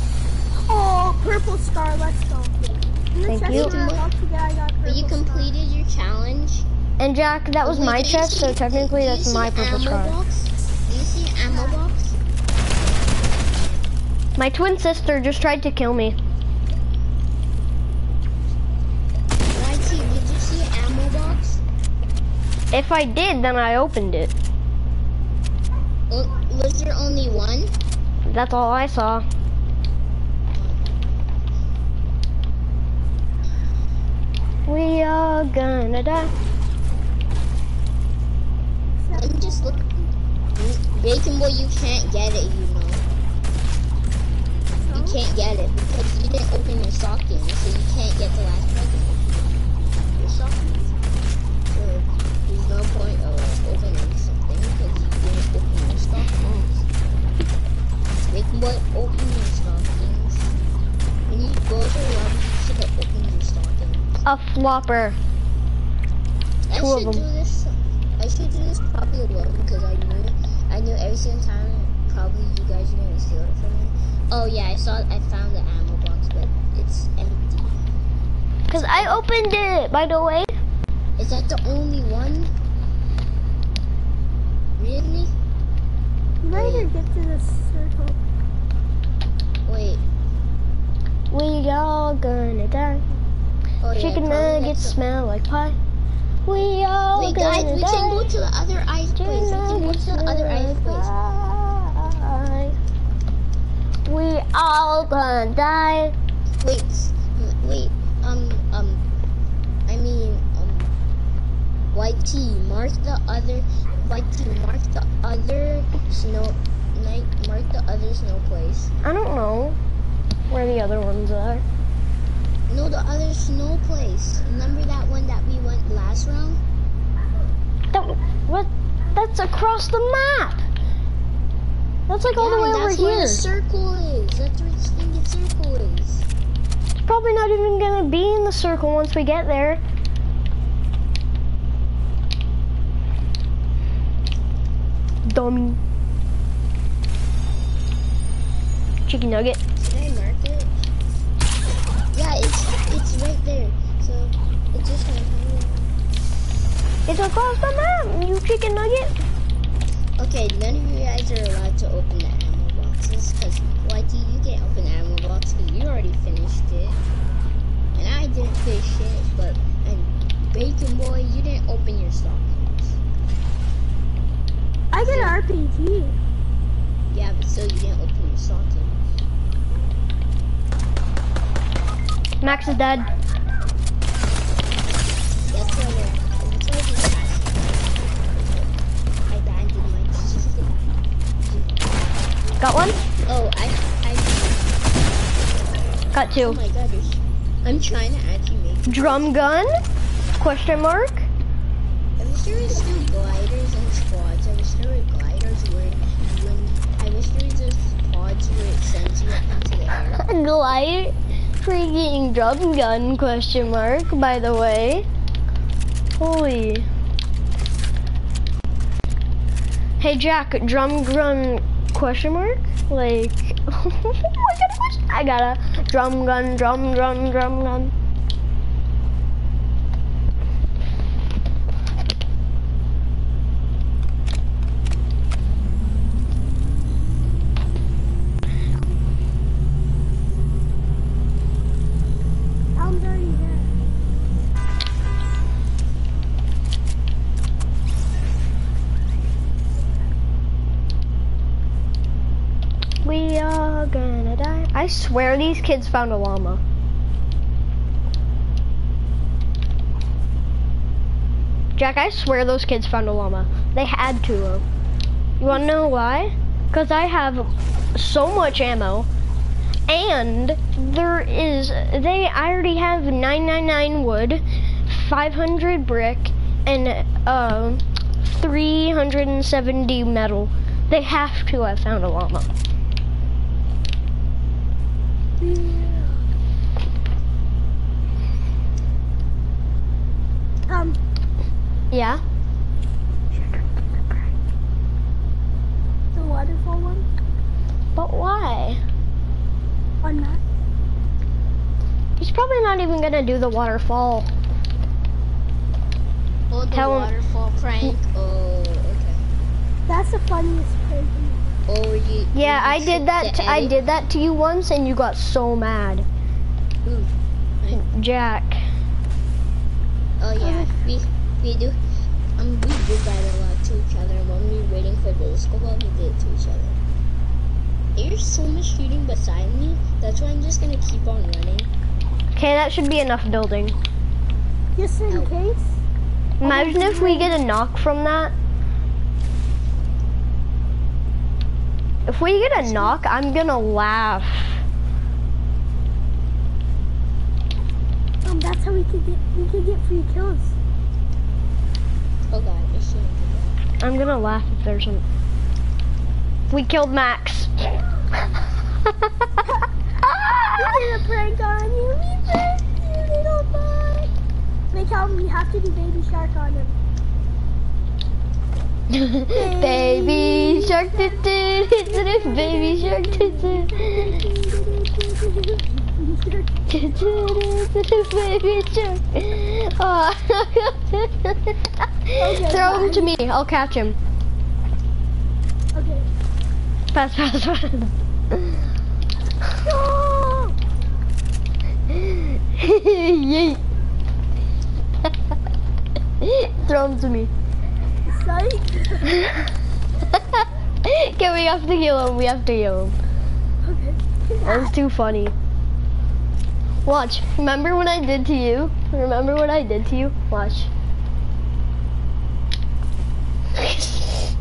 Oh, purple scar. Let's go. Thank you. that I'm about to get, I got But you purple scar. completed your challenge. And Jack, that was Wait, my chest, see- so technically do you that's see my purple ammo scar. Box? Do you see an ammo box? My twin sister just tried to kill me. YT, did you see ammo box? If I did, then I opened it. Was there only one? That's all I saw. We are gonna die. Me just look. Bacon Boy, you can't get it, you know. You can't get it because you didn't open your stocking, so you can't get the last present. Your stocking. So there's no point of opening something because you didn't open your stockings. Bacon Boy, open your stockings. When you go to the A flopper. I Two of them. do this. I should do this probably alone because I knew I knew every single time probably you guys are gonna steal it from me. Oh yeah, I saw I found the ammo box, but it's empty. Cause I opened it, by the way. Is that the only one? Really? You better get to the circle. Wait. We all gonna die. Oh yeah. Chicken nuggets smell like pie. We all Wait gonna guys, we die. can go to the other ice place. We can go to the other ice place. We all gonna die. Wait, wait, um, um, I mean, um, YT, mark the other, YT, mark the other snow, night, mark the other snow place. I don't know where the other ones are. No, the other snow place. Remember that one that we went last round? That what? That's across the map. That's like all the way yeah, over that's where here. the circle is. That's where the stinking circle is. It's probably not even gonna be in the circle once we get there. Dummy. Chicken nugget. Right there. So it just went. It's across the map, you chicken nugget. Okay, none of you guys are allowed to open the ammo boxes because YT, you can't open the ammo box because you already finished it. And I didn't finish it, but and Bacon Boy, you didn't open your stockings. I get an RPG. Yeah, but still you didn't open your stockings. Max is dead. That's why we're- that's why we I abandoned my Got one? Oh, I I Got oh two. my god, I'm trying to actually make Drum gun? Question mark? I wish there was still gliders and squads. I wish there were gliders where when I wish there was pods where it sends you up into the air. Glide? Drum gun? Question mark. By the way. Holy. Hey Jack, drum gun? Question mark? Like, I got a question. I got a drum gun, drum, drum, drum gun. Tom's already there. We are gonna die. I swear these kids found a llama. Jack, I swear those kids found a llama. They had to. You wanna know why? Cause I have so much ammo, and there is they. I already have 999 wood, 500 brick, and uh, 370 metal. They have to have found a llama. Um, Yeah. the waterfall one But why? on that. He's probably not even gonna do the waterfall. Oh, the Tell 'em- waterfall prank. Oh, okay. That's the funniest prank. Oh, you. Yeah, I did that. the T- I edit? did that to you once, and you got so mad, Ooh. Jack. Oh yeah, we we do. Um, we do that a lot to each other. When we were waiting for the disco ball, we did it to each other. There's so much shooting beside me. That's why I'm just gonna keep on running. Okay, that should be enough building. Just in Ow. case. Imagine if we get a knock from that. If we get a knock, I'm gonna laugh. Um, that's how we could get we could get free kills. Oh god, I shouldn't I'm gonna laugh if there's an. We killed Max. We did a prank on you. We pranked you, little boy. Wait, Calvin, you have to do baby shark on him. baby shark doo doo doo doo baby shark doo doo baby shark. Oh. Throw him to me. I'll catch him. Okay. Pass, pass, pass. Yeet. Throw him to me. Psych. okay, we have to heal him. We have to heal him. Okay. That was too funny. Watch. Remember what I did to you? Remember what I did to you? Watch. it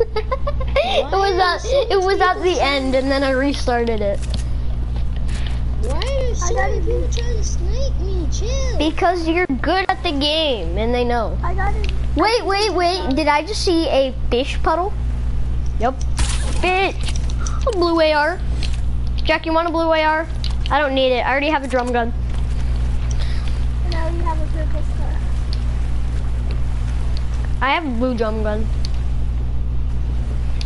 was at it was at the end, and then I restarted it Why are so many people trying to snipe me? Chill. because you're good at the game, and they know. I got it. Wait, wait, wait! Did I just see a fish puddle? Yep. Fish. A blue AR. Jack, you want a blue AR? I don't need it. I already have a drum gun. And now you have a purple scar. I have a blue drum gun.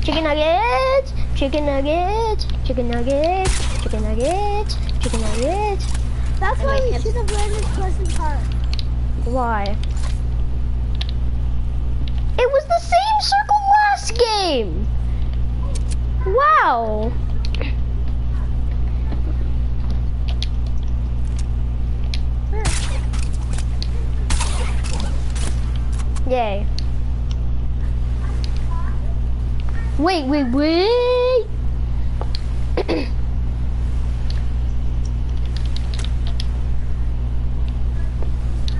Chicken nuggets, chicken nuggets, chicken nuggets, chicken nuggets, chicken nuggets. That's I why might we have- should have landed Pleasant Park. Why? It was the same circle last game. Wow. Yay. Wait, wait, wait.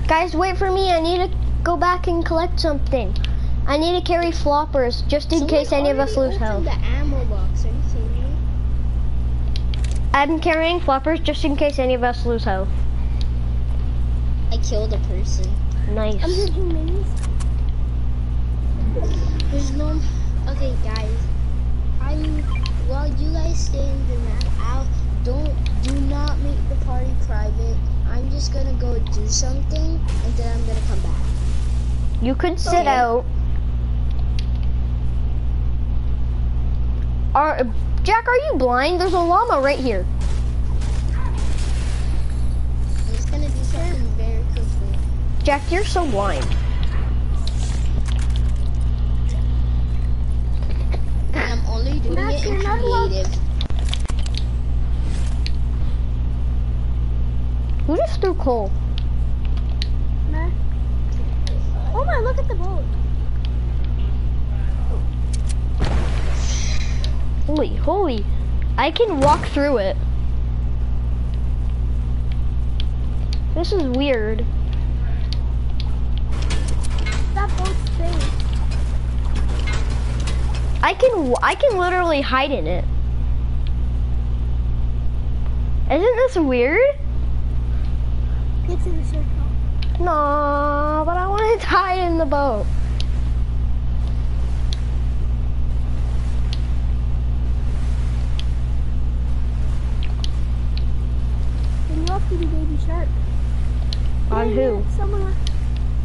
Guys, wait for me. I need to go back and collect something. I need to carry floppers just in Someone case any of us lose health. the ammo box. Are you? I'm carrying floppers just in case any of us lose health. I killed a person. I'm Nice. minis. There's no. Okay, guys. I'm. While you guys stay in the map, I'll don't do not make the party private. I'm just gonna go do something, and then I'm gonna come back. You could sit Okay. out. Are Jack, are you blind? There's a llama right here. I'm gonna do something very quickly. Jack, you're so blind. I'm only doing Max, it in you're not allowed- creative. Who just threw coal? Man. Oh my, look at the boat. Holy, holy. I can walk through it. This is weird. I can I can literally hide in it. Isn't this weird? Get in the circle. No, but I want to hide in the boat. Have to be baby shark. On Yeah, who? Someone,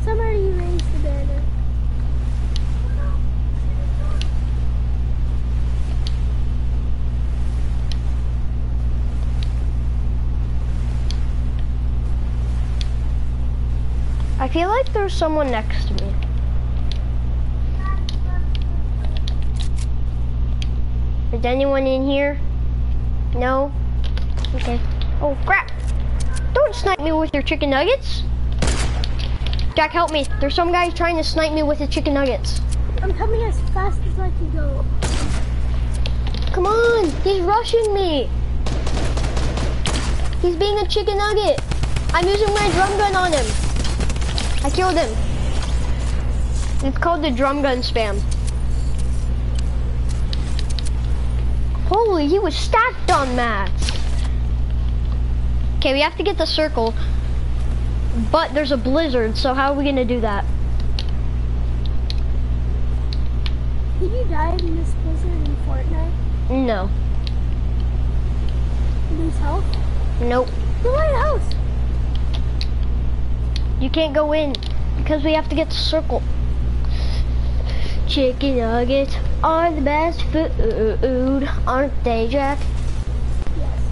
somebody raised the banner. I feel like there's someone next to me. Is anyone in here? No? Okay. Oh crap! Don't snipe me with your chicken nuggets! Jack, help me. There's some guy trying to snipe me with his chicken nuggets. I'm coming as fast as I can go. Come on! He's rushing me! He's being a chicken nugget! I'm using my drum gun on him! I killed him! It's called the drum gun spam. Holy, he was stacked on mats! Okay, we have to get the circle. But there's a blizzard, so how are we gonna do that? Did you die in this blizzard in Fortnite? No. Lose health? Nope. The lighthouse! You can't go in because we have to get the circle. Chicken nuggets are the best uh, uh, food, aren't they, Jack? Yes.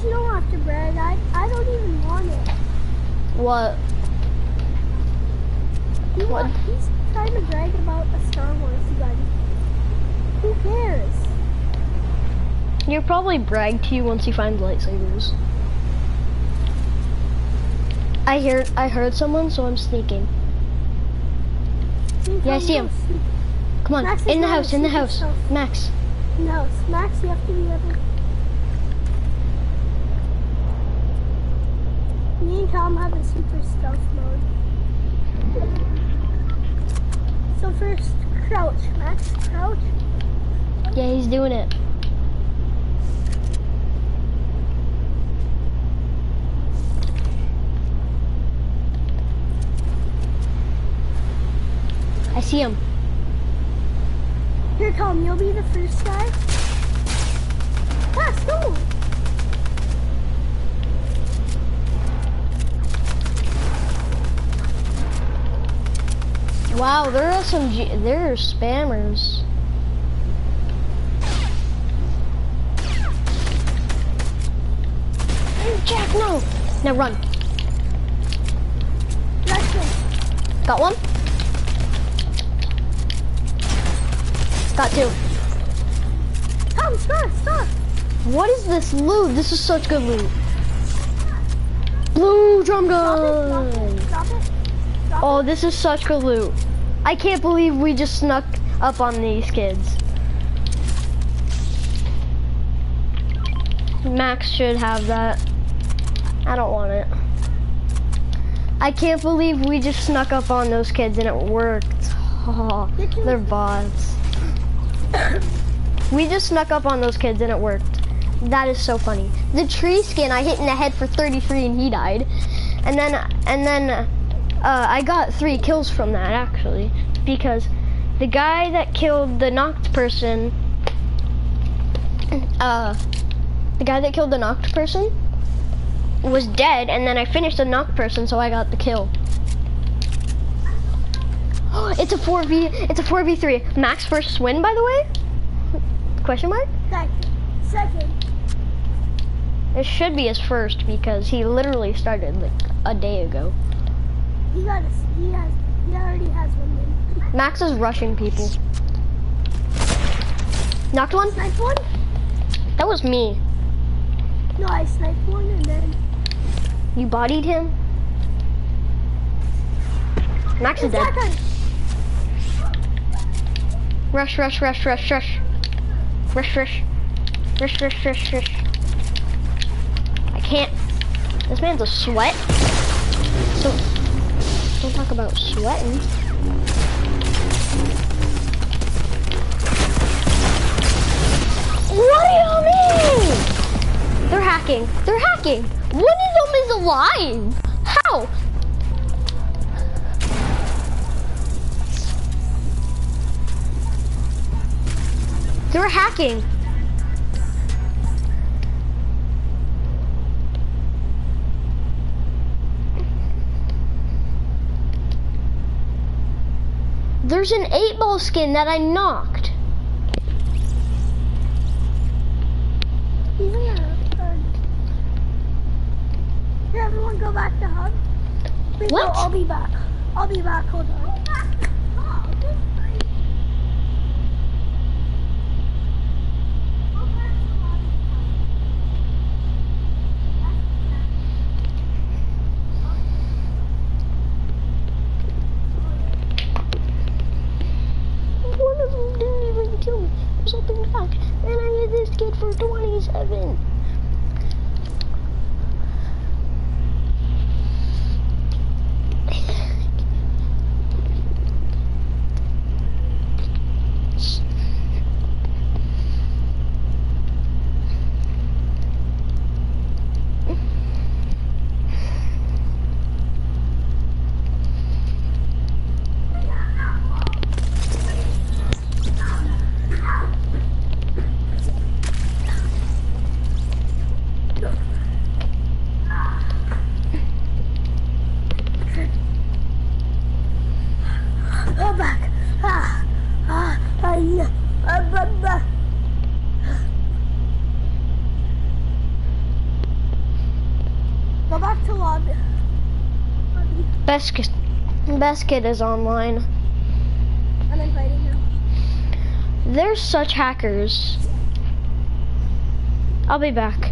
Max, you don't have to brag. I, I don't even want it. What? He What? want, he's trying to brag about a Star Wars gun. Who cares? You'll probably brag to you once you find lightsabers. I heard I heard someone, so I'm sneaking. You Yeah, I see him. sneak Come on, Max in the house, in the house. stealth. Max, in the house. Max, you have to be able. Me and Tom have a super stealth mode. So first, crouch. Max, crouch. yeah, he's doing it. I see him. Here, Tom, you'll be the first guy. Max, go! Wow, there are some there are spammers. Jack, no! Now run. That's it. Got one? Got two. Tom, stop, stop. What is this loot? This is such good loot. Blue drum Drop it, drop gun. it, drop it. Oh, this is such good loot. I can't believe we just snuck up on these kids. Max should have that. I don't want it. I can't believe we just snuck up on those kids and it worked. Oh, they're bots. we just snuck up on those kids and it worked. That is so funny. The tree skin I hit in the head for 33 and he died. And then and then uh, I got three kills from that actually because the guy that killed the knocked person uh the guy that killed the knocked person was dead and then I finished the knocked person so I got the kill. Oh, it's a 4v it's a 4v3. Max first win by the way? Question mark? Second. Second. It should be his first because he literally started like a day ago. He got us. He has. He already has one win. Max is rushing people. Knocked one? Snipe one? That was me. No, I sniped one and then. You bodied him? Max is dead. Rush, rush, rush, rush, rush. Rush, rush. Rush, rush, rush, rush. I can't. This man's a sweat. So, don't talk about sweating. What do you mean? They're hacking. They're hacking. One of them is alive. How? They're hacking. There's an eight ball skin that I knocked. A, a, everyone go back to hub. Wait, What? No, I'll be back. I'll be back. Hold on. One of them didn't even kill me. I was hoping back. And I hit this kid for 27. Go back. Ah, ah, ah, yeah. Ah, bah, bah. Go back to lobby. Best kid, is online. I'm inviting him. They're such hackers. I'll be back.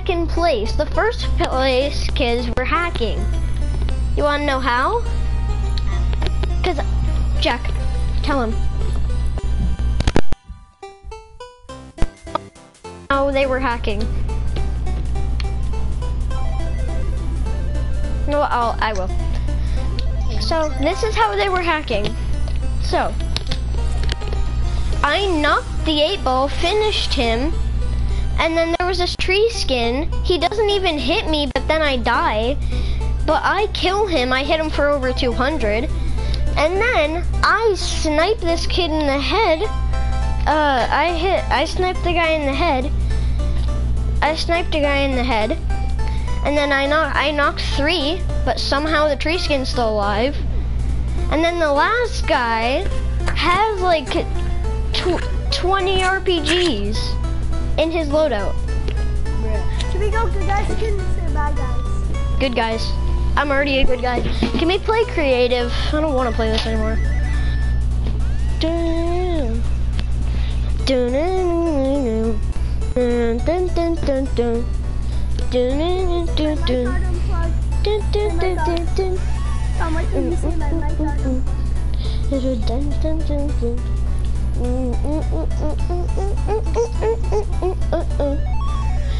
Second place. The first place kids were hacking. You want to know how? Cause Jack, tell him. Oh, they were hacking. No, I'll, I will. So this is how they were hacking. So I knocked the eight ball, finished him, and then was this tree skin. He doesn't even hit me, but then I die. But I kill him. I hit him for over 200, and then I snipe this kid in the head. Uh, I hit. I sniped the guy in the head. I sniped a guy in the head, and then I knock. I knocked three, but somehow the tree skin's still alive. And then the last guy has like tw- 20 RPGs in his loadout. Good guys against or bad guys? Good guys. I'm already a good guy. Can we play creative? I don't want to play this anymore. Dun, dun, dun, dun, dun, dun, dun. Dun, dun, dun, My dun, card dun, dun, dun, dun, dun. Oh, my TV say my mic got unplugged. Dun, dun, dun, dun. Mm, mm, mm, mm, mm, mm, mm, mm, mm, mm, mm, mm.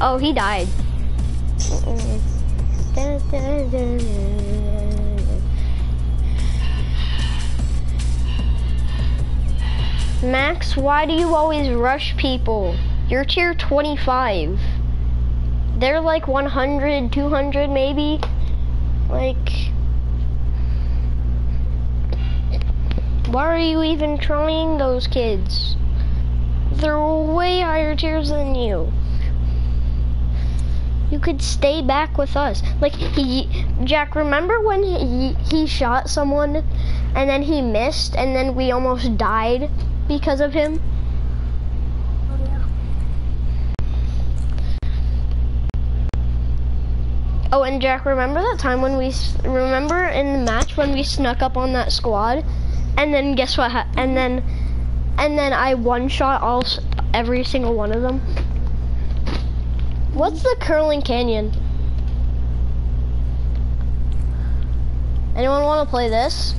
Oh, he died. Max, why do you always rush people? You're tier 25. They're like 100, 200 maybe. Like, why are you even trying those kids? They're way higher tiers than you. You could stay back with us. Like, he, Jack, remember when he, he shot someone and then he missed and then we almost died because of him? Oh yeah. Oh, and Jack, remember that time when we remember in the match when we snuck up on that squad, and then guess what? Ha- and then, and then I one shot all every single one of them. What's the curling canyon? Anyone want to play this?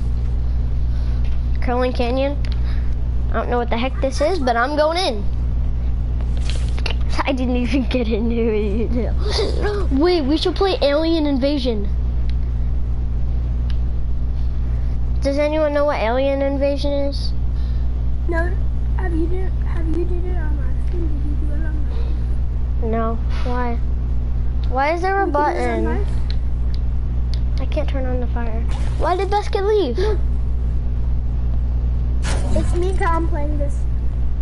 Curling canyon. I don't know what the heck this is, but I'm going in. I didn't even get into it. Wait, we should play Alien Invasion. Does anyone know what Alien Invasion is? No, have you did have you did it on my stream? Did you do it on my stream? No. Why? Why is there a You did it on button? I can't turn on the fire. Why did Biscuit leave? It's me, Tom, playing this.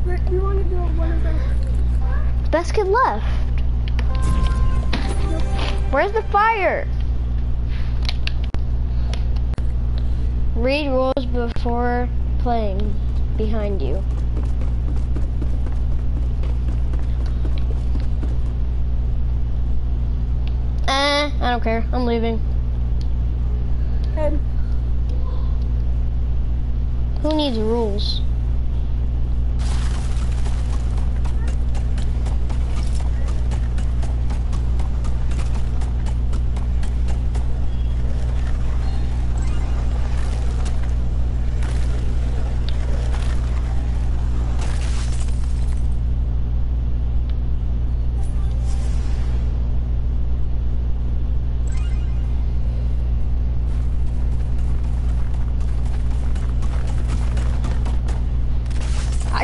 You want to do one of those? Biscuit left. Where's the fire? Read rules before playing behind you. Eh, I don't care. I'm leaving. And Who needs rules?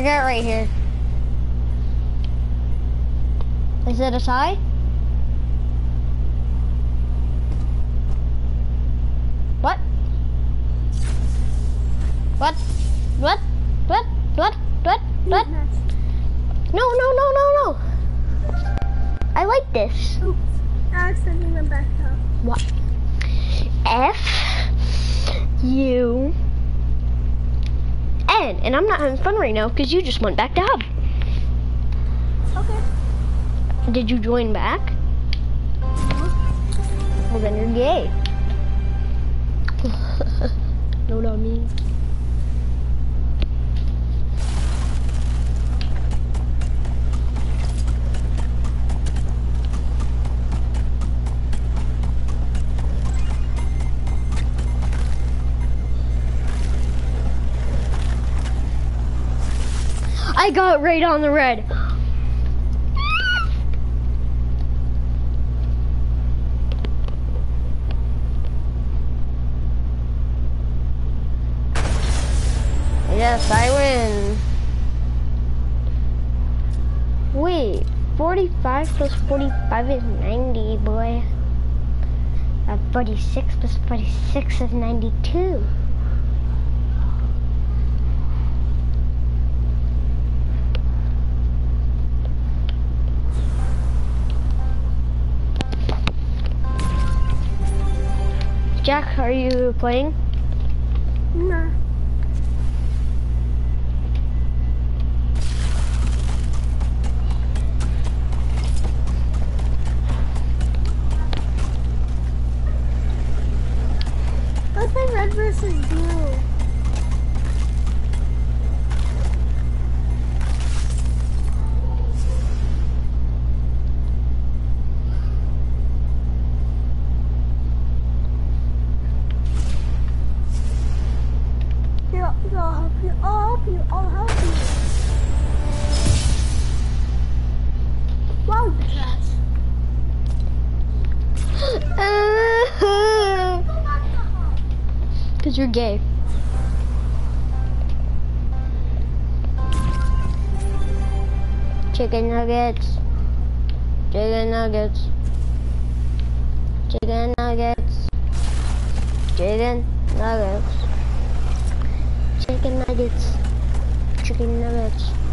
Got it right here. Is it a tie? What? What? What? What? What? What? What? No, no, no, no, no. I like this. Oops. I back up. What? F U N. And I'm not having fun right now because you just went back to hub. Okay. Did you join back? Mm-hmm. Well, then you're gay. know what I mean? I got right on the red. Yes, I win. Wait, 45 plus 45 is 90, boy. Uh, 46 plus 46 is 92. Jack, are you playing? No. Let's play red versus blue. Gay. Chicken nuggets. Chicken nuggets. Chicken nuggets. Chicken nuggets. Chicken nuggets. Chicken nuggets.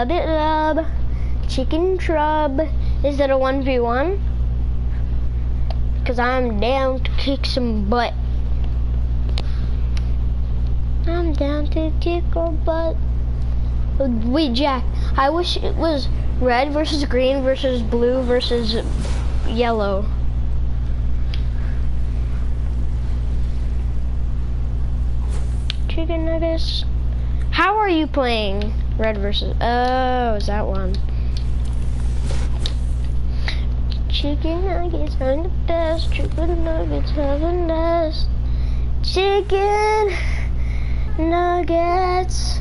Love it love. Chicken shrub. Is it a 1v1? Cause I'm down to kick some butt. I'm down to kick a butt. Wait, Jack. I wish it was red versus green versus blue versus yellow. Chicken nuggets. How are you playing red versus? Oh, is that one? Chicken nuggets are the best. Chicken nuggets are the best. Chicken nuggets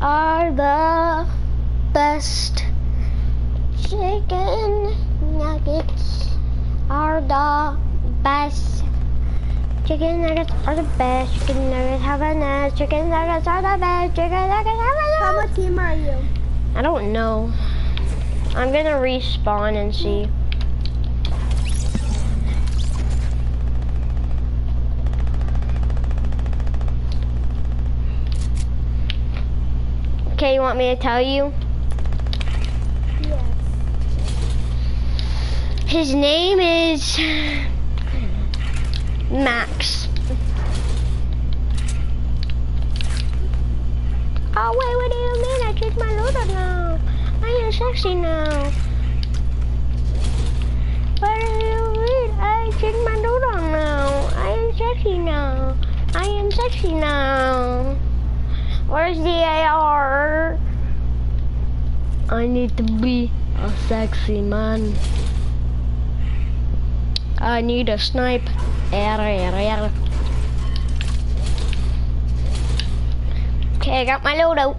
are the best. Chicken nuggets are the best. Chicken nuggets are the best. Chicken nuggets have a nest. Chicken nuggets are the best. Chicken nuggets have a How what team are you? I don't know. I'm gonna respawn and see. Okay, you want me to tell you? Yes. His name is Max. Oh wait, what do you mean? I changed my loader now. I am sexy now. What do you mean? I changed my loader now. I am sexy now. I am sexy now. Where's the AR? I need to be a sexy man. I need a snipe. Okay, I got my load out.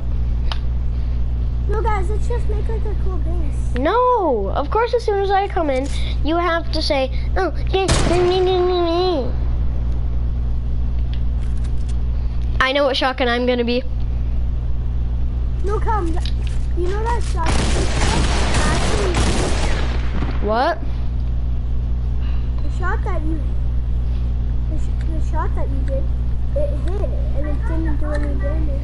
No, guys, let's just make like a cool base. No, of course, as soon as I come in, you have to say, oh, yes, me, me, me, me, me." I know what shotgun I'm gonna be. No, come. You know that shot? Actually, What? the shot that you, the, sh- the shot that you did, it hit and it didn't do any damage.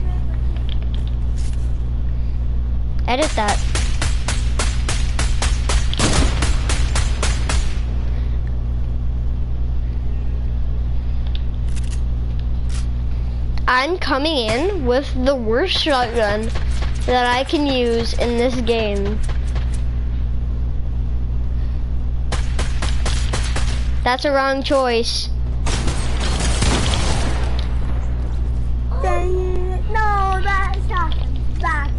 Edit that. I'm coming in with the worst shotgun that I can use in this game. That's a wrong choice. Dang it! No, that shot back.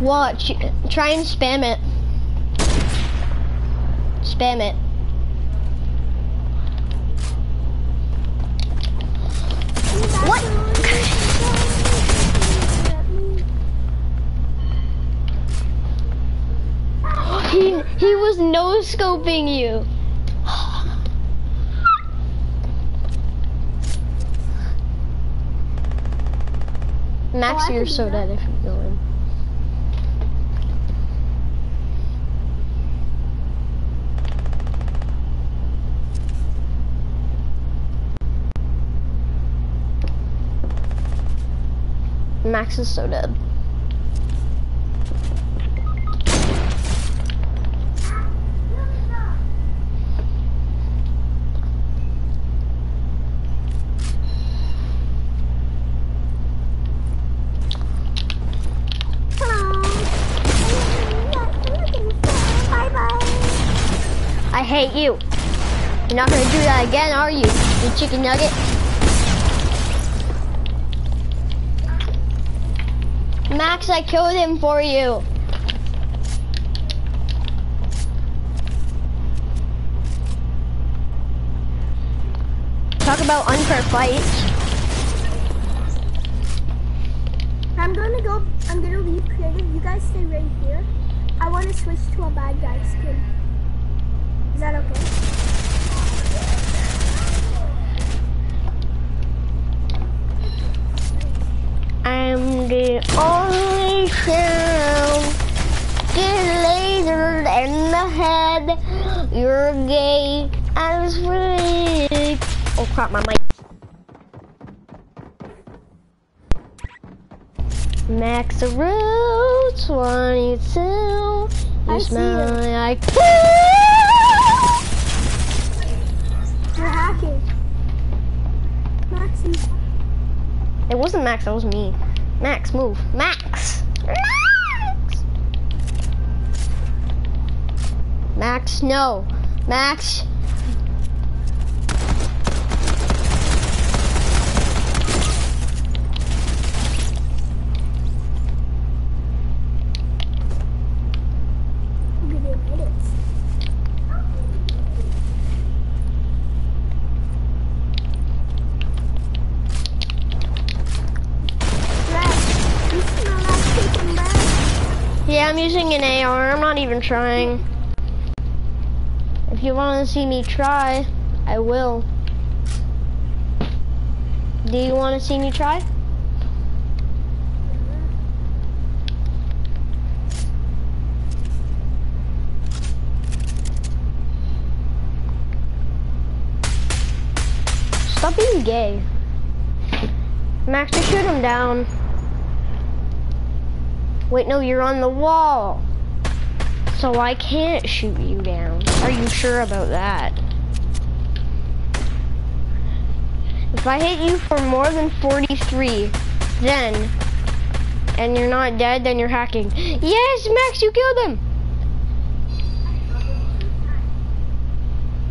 Watch. Try and spam it. Spam it. What? He he was no scoping you. Max, Oh, you're so dead if you go in. Max is so dead. I hate you. You're not gonna do that again, are you? You chicken nugget. Max, I killed him for you. Talk about unfair fights. I'm gonna go. I'm gonna leave creative. You guys stay right here. I want to switch to a bad guy skin. Is that okay? I'm the only sound. Get lasered in the head. You're gay as freak. Oh crap, my mic. Max Route 22. You I smell it. like. You're hacking. Maxie. It wasn't Max, that was me. Max, move. Max! Max, no. Max. Yeah, I'm using an AR. I'm not even trying. If you want to see me try, I will. Do you want to see me try? Stop being gay. Max, just shoot him down. Wait, no, you're on the wall. So I can't shoot you down. Are you sure about that? If I hit you for more than 43, then, and you're not dead, then you're hacking. Yes, Max, you killed him.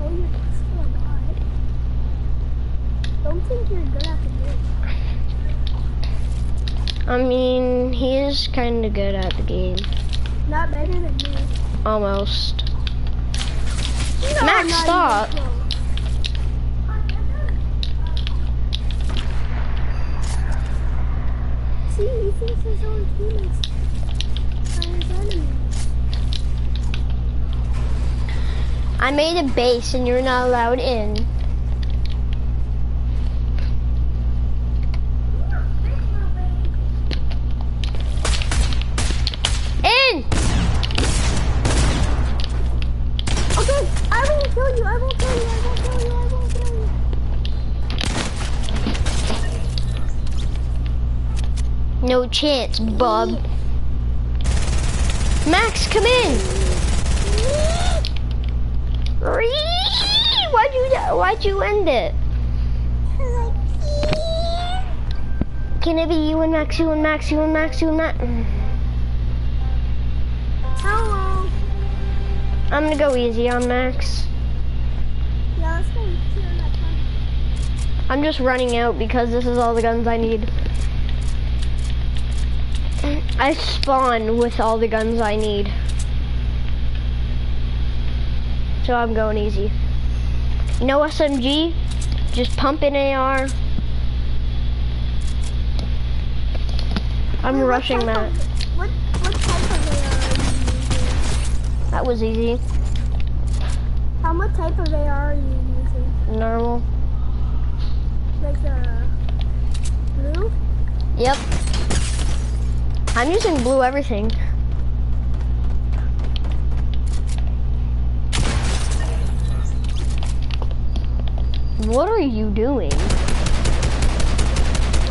Oh, you're still alive. Don't think you're good at the game. I mean, he is kind of good at the game. Not better than me. Almost. No, Max, not stop. See, he thinks his own teammates are his enemies. I made a base and you're not allowed. In! No chance, bub. Max, come in! Why'd you, why'd you end it? Can it be you and Max, you and Max, you and Max, you and Max? Hello. I'm gonna go easy on Max. Yeah, let's go kill that one. I'm just running out because this is all the guns I need. I spawn with all the guns I need. So I'm going easy. No SMG, just pump an AR. I'm Wait, rushing that. of- What, what type of AR are you That was easy. How what type of AR are you using? Normal. Like the blue? Yep. I'm using blue everything. What are you doing?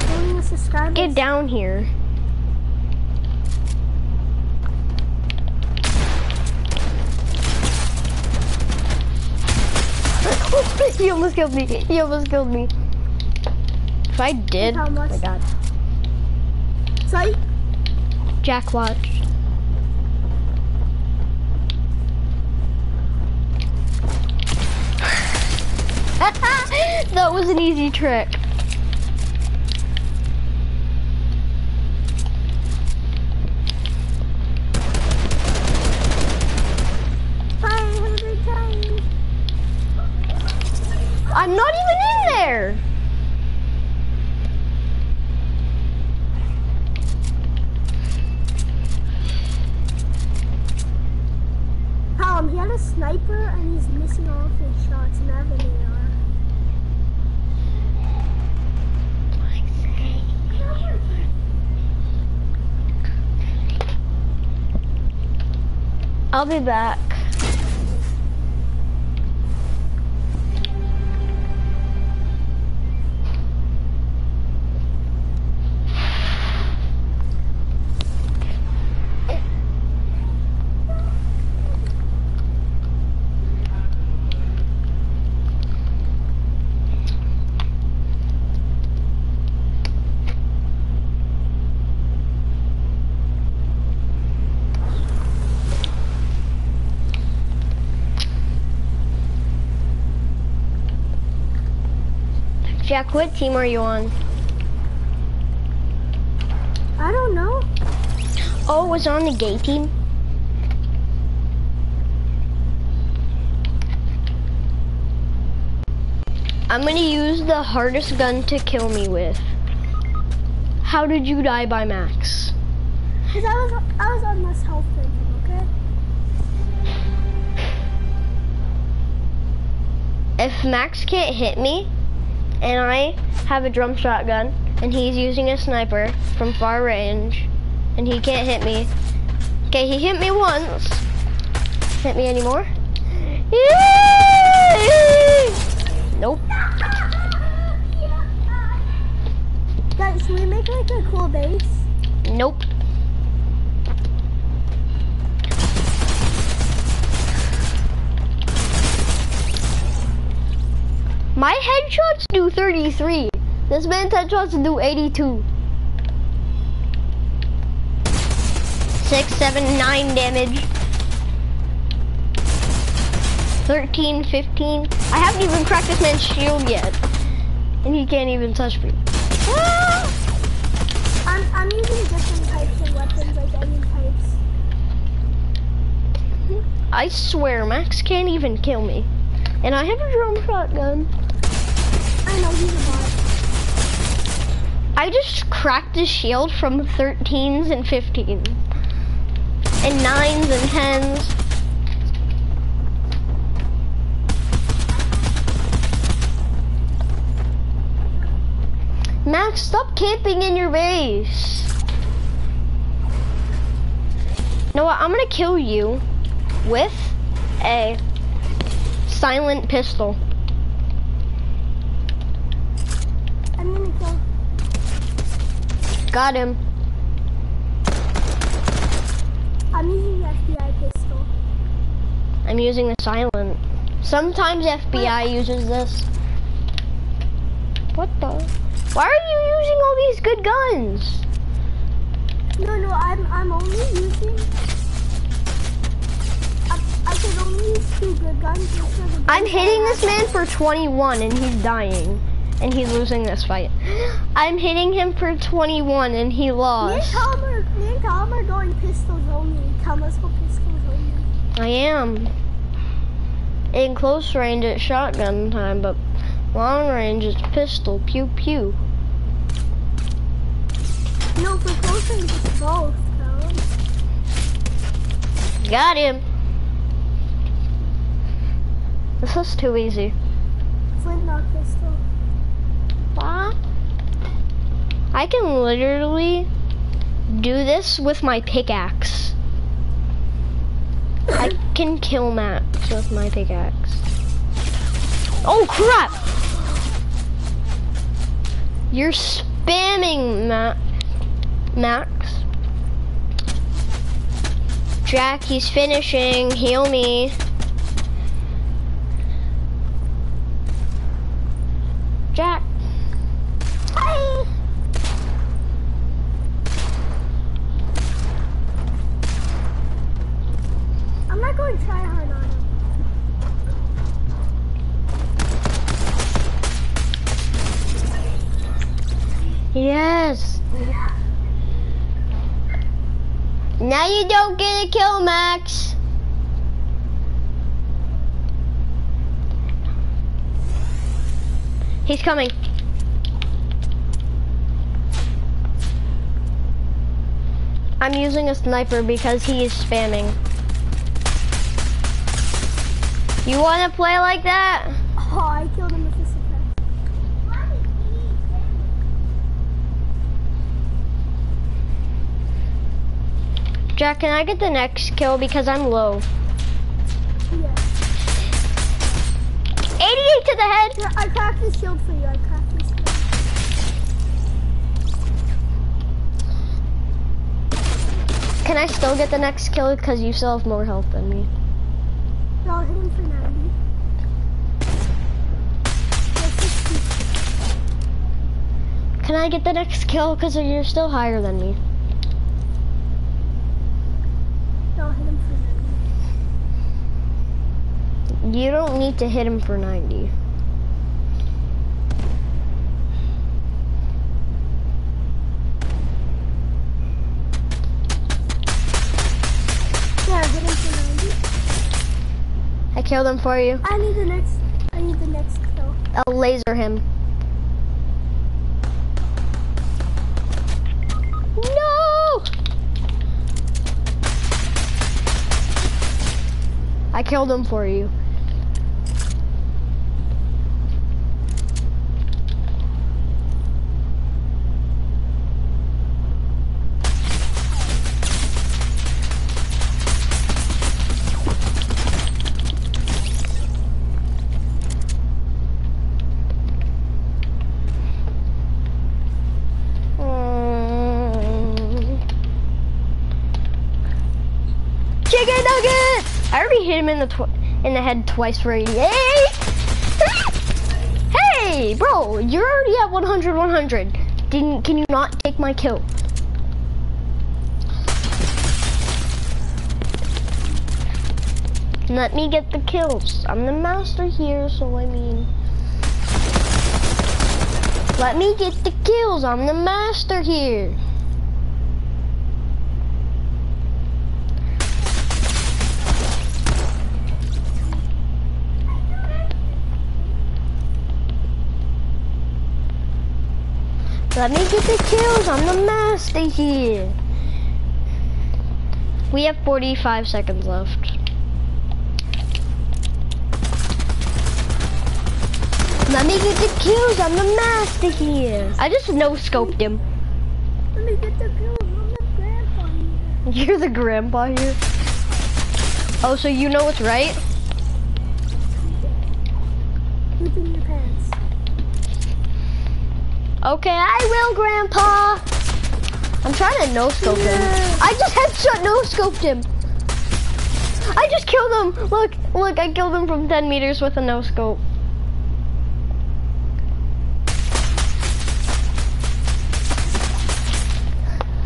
Joining the subscribers? Get down here. he almost killed me. He almost killed me. If I did, oh my god. Sorry? Jack watch. that was an easy trick. Bye, have a great time. I'm not even in there. Colin, he had a sniper and he's missing all of his shots and I have an AR. I'll be back. Jack, what team are you on? I don't know. Oh, was on the gay team? I'm gonna use the hardest gun to kill me with. How did you die by Max? Because I was I was on less health than him, okay? If Max can't hit me, and I have a drum shotgun, and he's using a sniper from far range, and he can't hit me. Okay, he hit me once. Hit me anymore? Nope. Guys, should we make like a cool base? Nope. My headshots do 33. This man's headshots do 82. Six, seven, nine damage. 13, 15. I haven't even cracked this man's shield yet. And he can't even touch me. Ah! I'm I'm using different types of weapons, like any types. I swear, Max can't even kill me. And I have a drum shotgun. I know he's a bot. I just cracked his shield from 13s and 15s. And 9s and 10s. Max, stop camping in your base. You know what? I'm gonna kill you with a silent pistol. I'm gonna kill. Got him. I'm using the FBI pistol. I'm using the silent. Sometimes FBI uses this. What the? Why are you using all these good guns? No, no, I'm I'm only using. I, I can only use two good guns. just for the I'm hitting this man for 21 and he's dying. And he's losing this fight. I'm hitting him for 21 and he have. Me and lost. Tom are me and Callum are going pistols only. Come, let's go pistols only. I am. In close range, it's shotgun time, but long range, it's pistol. Pew pew. No, for close range, it's both, Callum. Got him. This is too easy. Flintlock pistol. I can literally do this with my pickaxe. I can kill Max with my pickaxe. Oh crap! You're spamming Ma Max. Jack, he's finishing. Heal me. Jack. I'm not going to try hard on him. Yes. Now you don't get a kill, Max. He's coming. I'm using a sniper because he is spamming. You want to play like that? Oh, I killed him with a suppress. Jack, can I get the next kill because I'm low? Yeah. 88 to the head. I cracked the shield for you. Can I still get the next kill because you still have more health than me? No, him for 90. Can I get the next kill because you're still higher than me? No, hit him for 90. You don't need to hit him for 90. Yeah, I hit him for 90. I killed him for you. I need the next. I need the next kill. I'll laser him. No! I killed him for you. Him in the in the head twice for 88. Hey, bro, you're already at 100, 100. Didn't? Can you not take my kill? Let me get the kills. I'm the master here, so I mean. Let me get the kills. I'm the master here. Let me get the kills. I'm the master here. We have 45 seconds left. Let me get the kills. I'm the master here. I just no scoped him. Let me get the kill. I'm the grandpa here. You're the grandpa here. Oh, so you know what's right? Poop in your pants. Okay, I will, Grandpa. I'm trying to no scope him. I just headshot no scoped him. I just killed him. Look, look, I killed him from 10 meters with a no scope.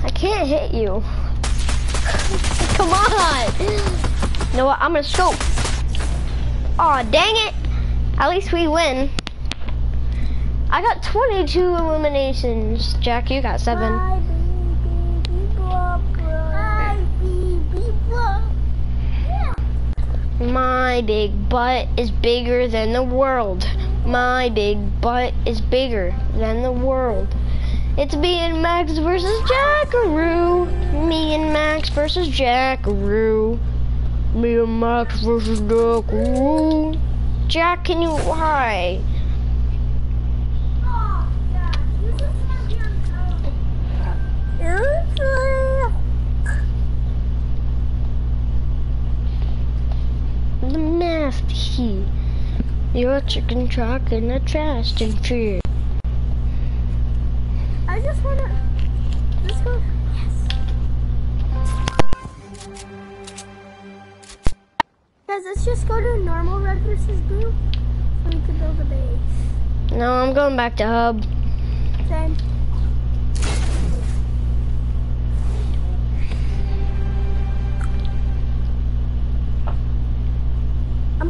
I can't hit you. Come on. You know what? I'm gonna scope. Aw, dang it. At least we win. I got 22 illuminations. Jack, you got seven. My big butt is bigger than the world. My big butt is bigger than the world. It's me and Max versus Jackaroo. Me and Max versus Jackaroo. Me and Max versus Jackaroo. Jack, can you why? The he. Your chicken truck in a trash and tree. I just wanna. Let's go. Yes. Guys, let's just go to normal red versus blue so we can build a base. No, I'm going back to hub. Same.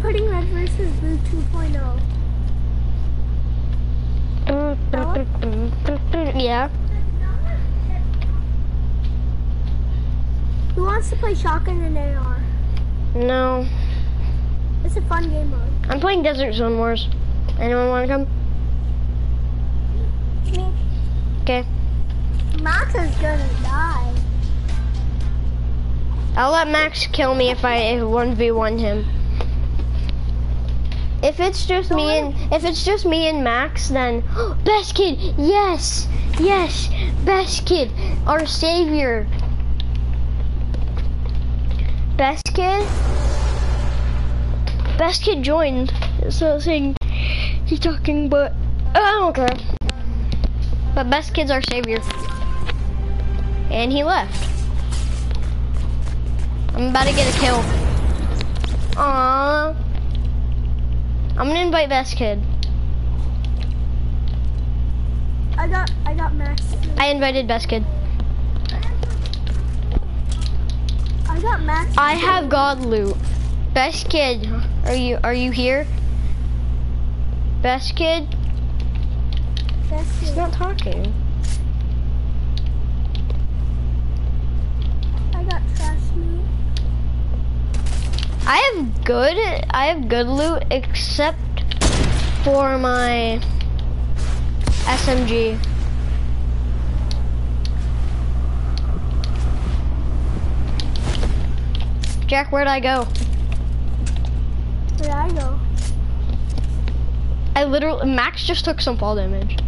Putting red versus blue oh. 2.0. Yeah. Who wants to play shotgun and AR? No. It's a fun game mode. I'm playing Desert Zone Wars. Anyone want to come? Me. Okay. Max is gonna die. I'll let Max kill me if I 1v1 him. If it's just me and if it's just me and Max, then best kid, yes, yes, best kid, our savior. Best kid, best kid joined. So saying he's talking, but I don't care. But best kid's our savior, and he left. I'm about to get a kill. Aww. I'm gonna invite Best Kid. I got I got Max. too. I invited Best Kid. I got Max. I have God loot. Best Kid, are you are you here? Best Kid, Best kid. he's not talking. I got trash loot. I have good I have good loot except for my SMG. Jack, where'd I go? Where'd I go? I literally Max just took some fall damage.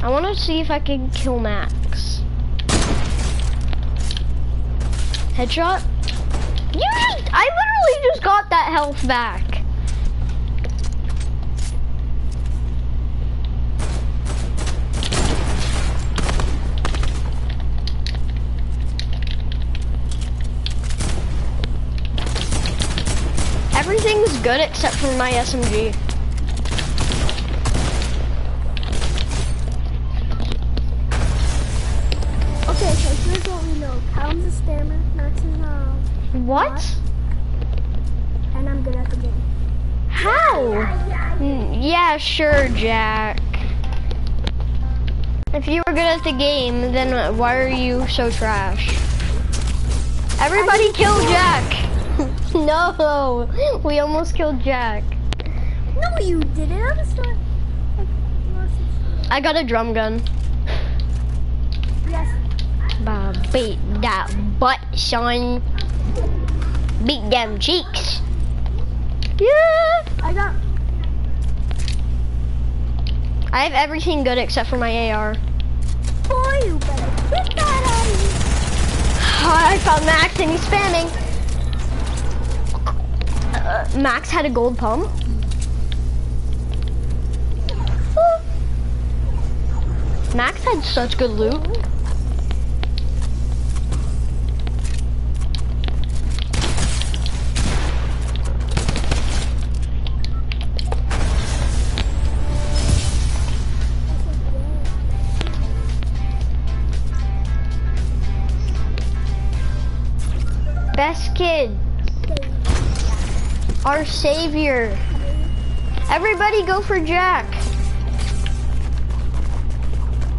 I want to see if I can kill Max. Headshot? You just, I literally just got that health back. Everything's good except for my SMG. Okay, so here's what we know. Callum's a um, What? and I'm good at the game. How? Yeah, sure, Jack. If you were good at the game, then why are you so trash? Everybody kill Jack! no! We almost killed Jack. No, you didn't. I was like, like, you want some- I got a drum gun. yes. Beat that butt, son. Beat them cheeks. Yeah! I got. I have everything good except for my AR. Boy, you better get that out of here. I found Max and he's spamming. Uh, Max had a gold pump. Max had such good loot. Best kid, our savior. Everybody go for Jack.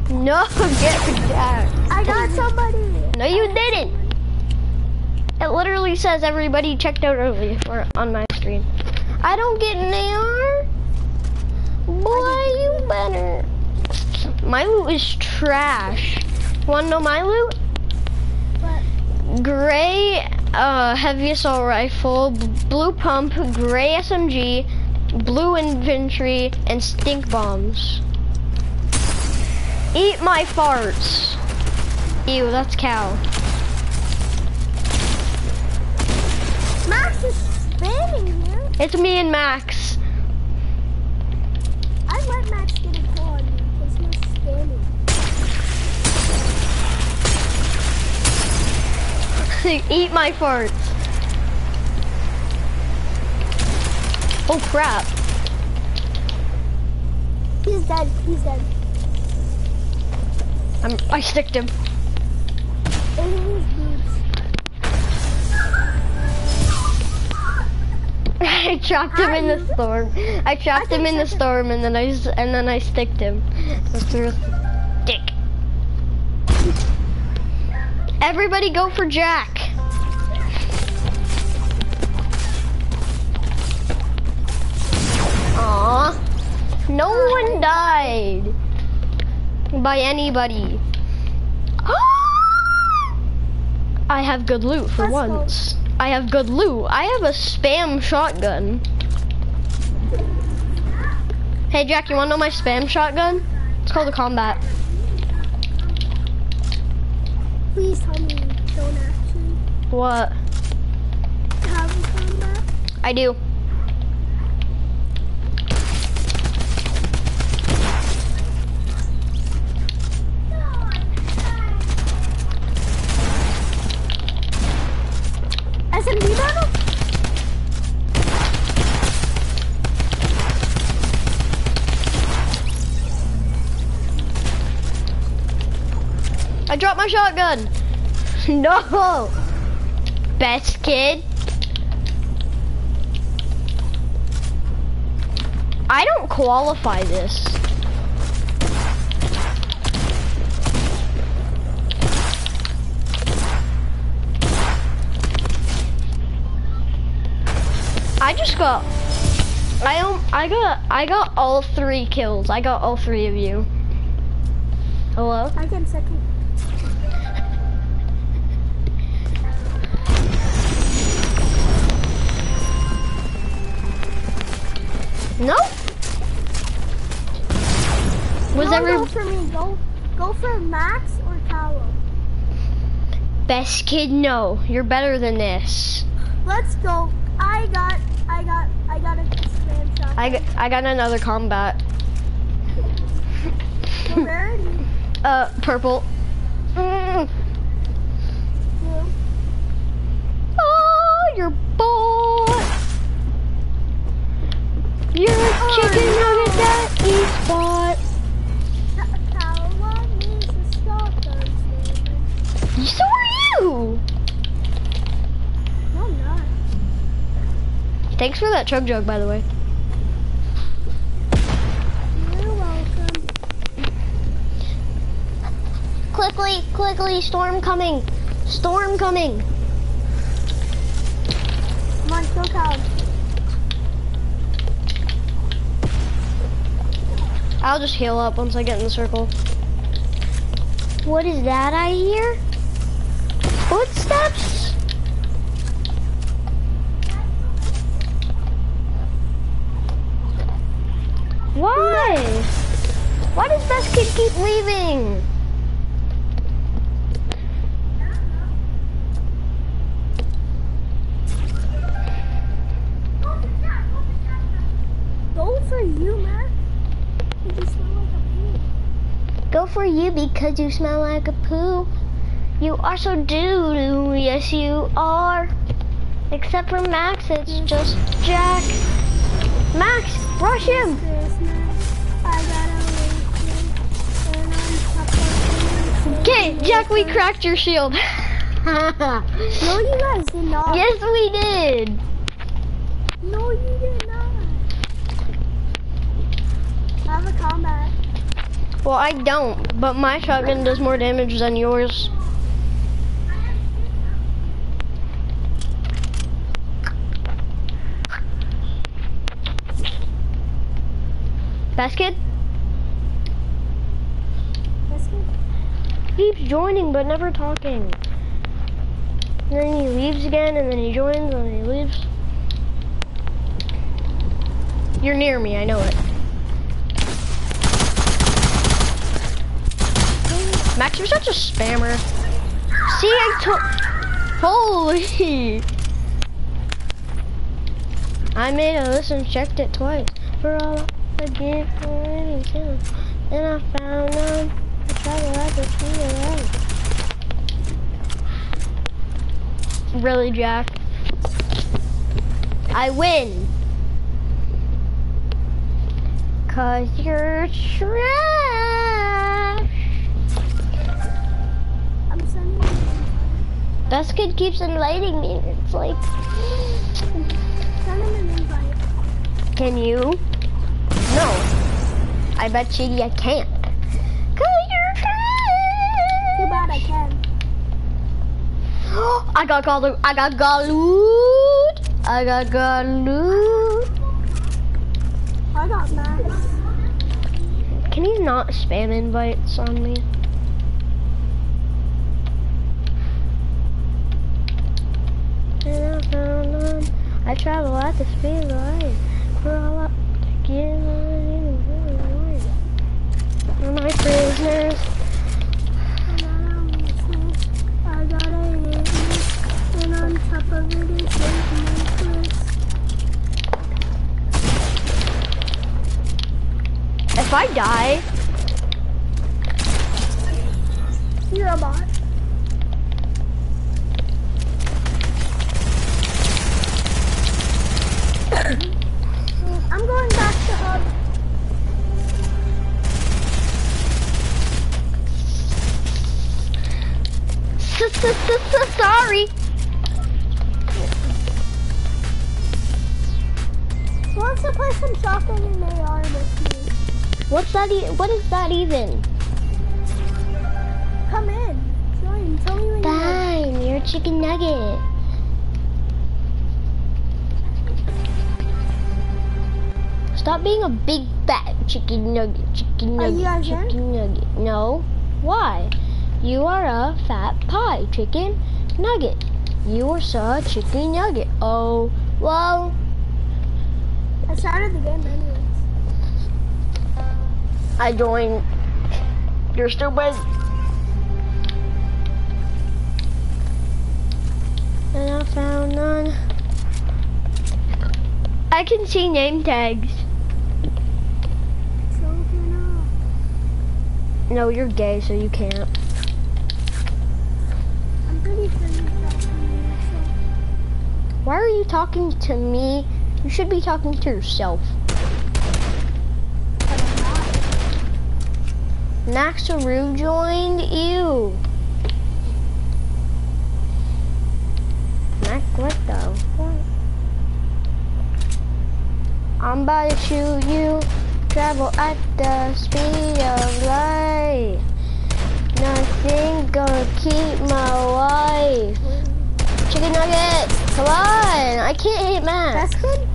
No, get Jack. I got somebody. No, you didn't. It literally says everybody checked out early for on my screen. I don't get an AR. Boy, you better. My loot is trash. Wanna know my loot? But Gray uh, heavy assault rifle, blue pump, gray SMG, blue infantry, and stink bombs. Eat my farts. Ew, that's cow. Max is spamming here. It's me and Max. I let Max get a kill on you because he was spamming. To eat my farts. Oh crap. He's dead. He's dead. I'm, I sticked him. And his boots. I trapped him in the storm. I trapped him in the storm and then I and then I sticked him. Everybody go for Jack. Aw. No one died. By anybody. I have good loot for Let's go. once. I have good loot. I have a spam shotgun. Hey Jack, you wanna know my spam shotgun? It's called a combat. Please tell me you don't actually What? have a combat. I do. I dropped my shotgun. No. Best kid. I don't qualify this. I just got I um, I got I got all three kills. I got all three of you. Hello? I can second. No? Was Don't every go for me. Go, go for Max or Callum. best kid? No, you're better than this. Let's go. I got, I got, I got a spam shot. I, g- I got another combat. Uh, purple. Mm. Blue. Oh, you're bought. You're a oh, chicken nugget that eats bought. Ca- Callum is a shotgun spammer. So are you. No, I'm not. Thanks for that chug jug, by the way. You're welcome. Quickly, quickly, storm coming. Storm coming. Come on, kill Callum. I'll just heal up once I get in the circle. What is that I hear? Footsteps? Why? Why does Best Kid keep leaving? For you because you smell like a poo. You are so doo-doo, yes you are. Except for Max, it's just Jack. Max, rush him! Christmas. I gotta wait till- and I'm supposed to- Okay, Jack, we cracked your shield. No, you guys did not. yes, we did. No, you did not. Have a combat. Well, I don't, but my shotgun does more damage than yours. Best Kid. keeps joining but never talking. And then he leaves again, and then he joins, and then he leaves. You're near me, I know it. Max, you're such a spammer. See, I told. Holy! I made a list and checked it twice. For all I did for anything. Then I found none. I tried to to see it right. Really, Jack? I win. Cause you're trash. This kid keeps inviting me. and It's like. Send him an invite. can you? No. I bet you I can't. Cause you're Too bad I can. I got gal- I got galoot. I got galoot. I got Max. Can you not spam invites on me? And I found none. I travel at the speed of light. We're all up to get on We're my prisoners. I got a necklace, and on top of it is. If I die, You're a bot. I'm going back to hub. sorry. Who wants to play some shotgun and AR with me? What's that? E what is that even? Come in. Join. Tell me when. Fine, you're a chicken nugget. Stop being a big fat chicken nugget, chicken Are nugget, you guys in? chicken nugget. No. Why? You are a fat pie, chicken nugget. You are so a chicken nugget. Oh, well, I started the game anyways. I joined. You're stupid. And I found none. I can see name tags. So can No, you're gay, so you can't. I. I'm pretty sure you're talking to Why are you talking to me? You should be talking to yourself. but I'm not. Naxaru joined you. Max, what the? What? I'm about to shoot you. Travel at the speed of light. Nothing gonna keep my wife. Chicken nugget, come on! I can't hit Max. That's good.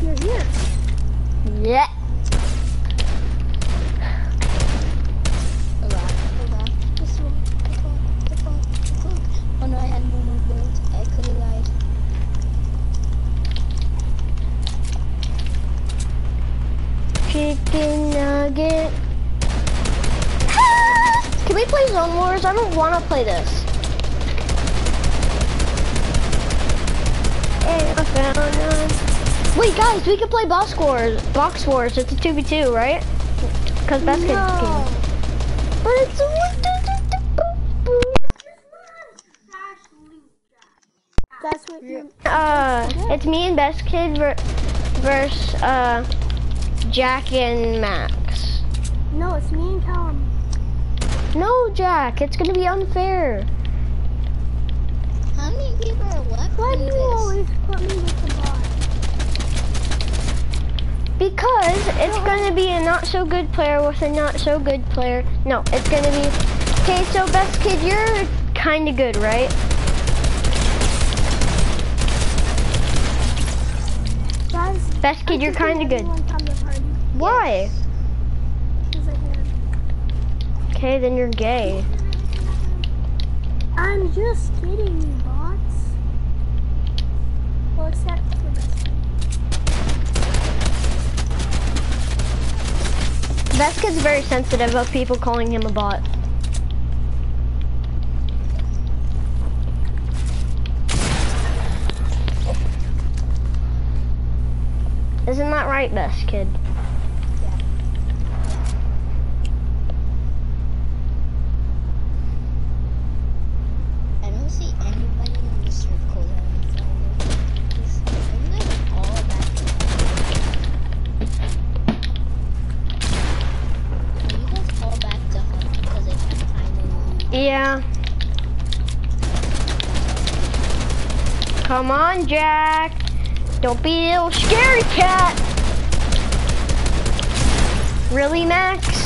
You're here. Yeah. Hold on, hold on. This one, the clock, the clock, the clock. Oh no, I had no more bullets. I could have died. Chicken nugget. Can we play Zone Wars? I don't want to play this. Hey, I found none. Wait, guys, we can play Box Wars. Box Wars. It's a two v two, right? Because that's. No. But it's a That's what you. uh, it's me and Best Kid ver- versus uh, Jack and Max. No, it's me and Callum. No, Jack, it's gonna be unfair. How many people are left Why do you this? always put me with the bot? Because it's gonna be a not so good player with a not so good player. No, it's gonna be. Okay, so best kid, you're kind of good, right? Guys, Best kid, you're kind of good. Everyone come to party. Why? 'cause I can. Okay, then you're gay. I'm just kidding, you bots. Well, except for. Best very sensitive of people calling him a bot. Isn't that right, best kid? I don't see anybody in the circle that I'm following. Is- Are you guys all back? Are you guys all back to home? Because I can kind of. Yeah. Come on, Jack. Don't be a little scary cat. Really, Max?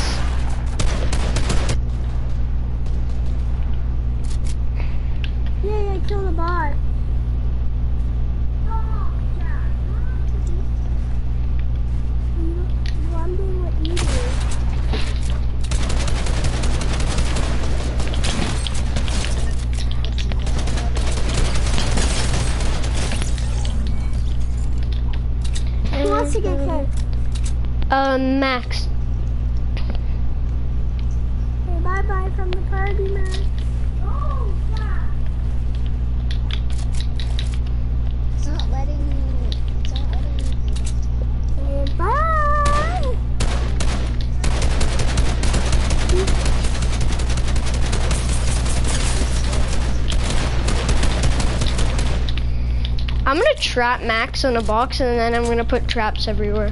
Trap Max in a box and then I'm gonna put traps everywhere.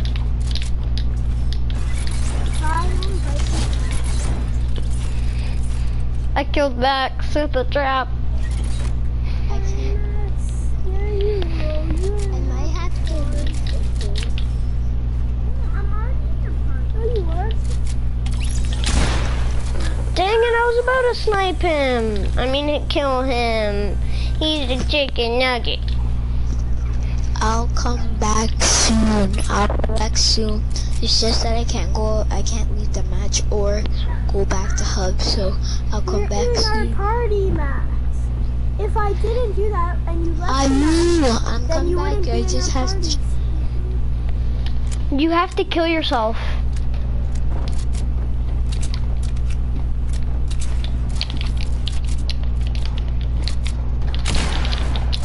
I killed Max with a trap. Dang it, I was about to snipe him. I mean, kill him. He's a chicken nugget. I'll come back soon. I'll come back soon. It's just that I can't go. I can't leave the match or go back to hub. So I'll come You're back in our soon. party, Max. If I didn't do that and you left I the match, will. I'm then you coming wouldn't back. be I just our have to. party. You have to kill yourself.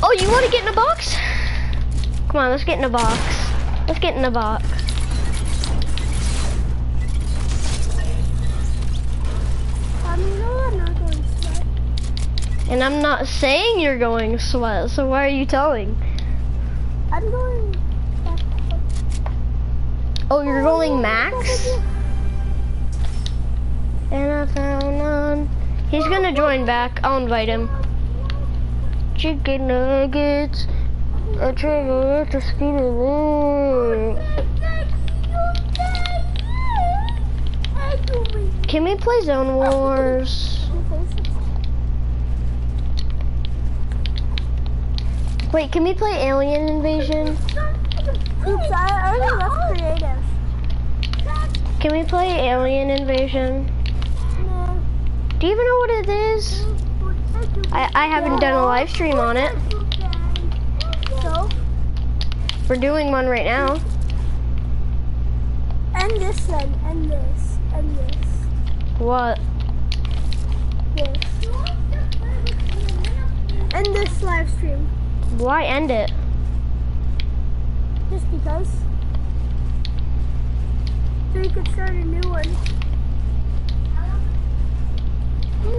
Oh, you want to get in a box? Come on, let's get in a box. Let's get in the box. Um, I'm not going sweat. And I'm not saying you're going sweat, so why are you telling? I'm going. Oh, you're going max? And I found none. He's gonna join back. I'll invite him. Chicken nuggets. A trigger at the speed light. Can we play Zone Wars? Wait, can we play Alien Invasion? Oops, I already left creative. Can we play Alien Invasion? Do you even know what it is? I, I haven't done a live stream on it. We're doing one right now. and this then, and this, and this, What? this. And this live stream. Why end it? Just because. So you could start a new one.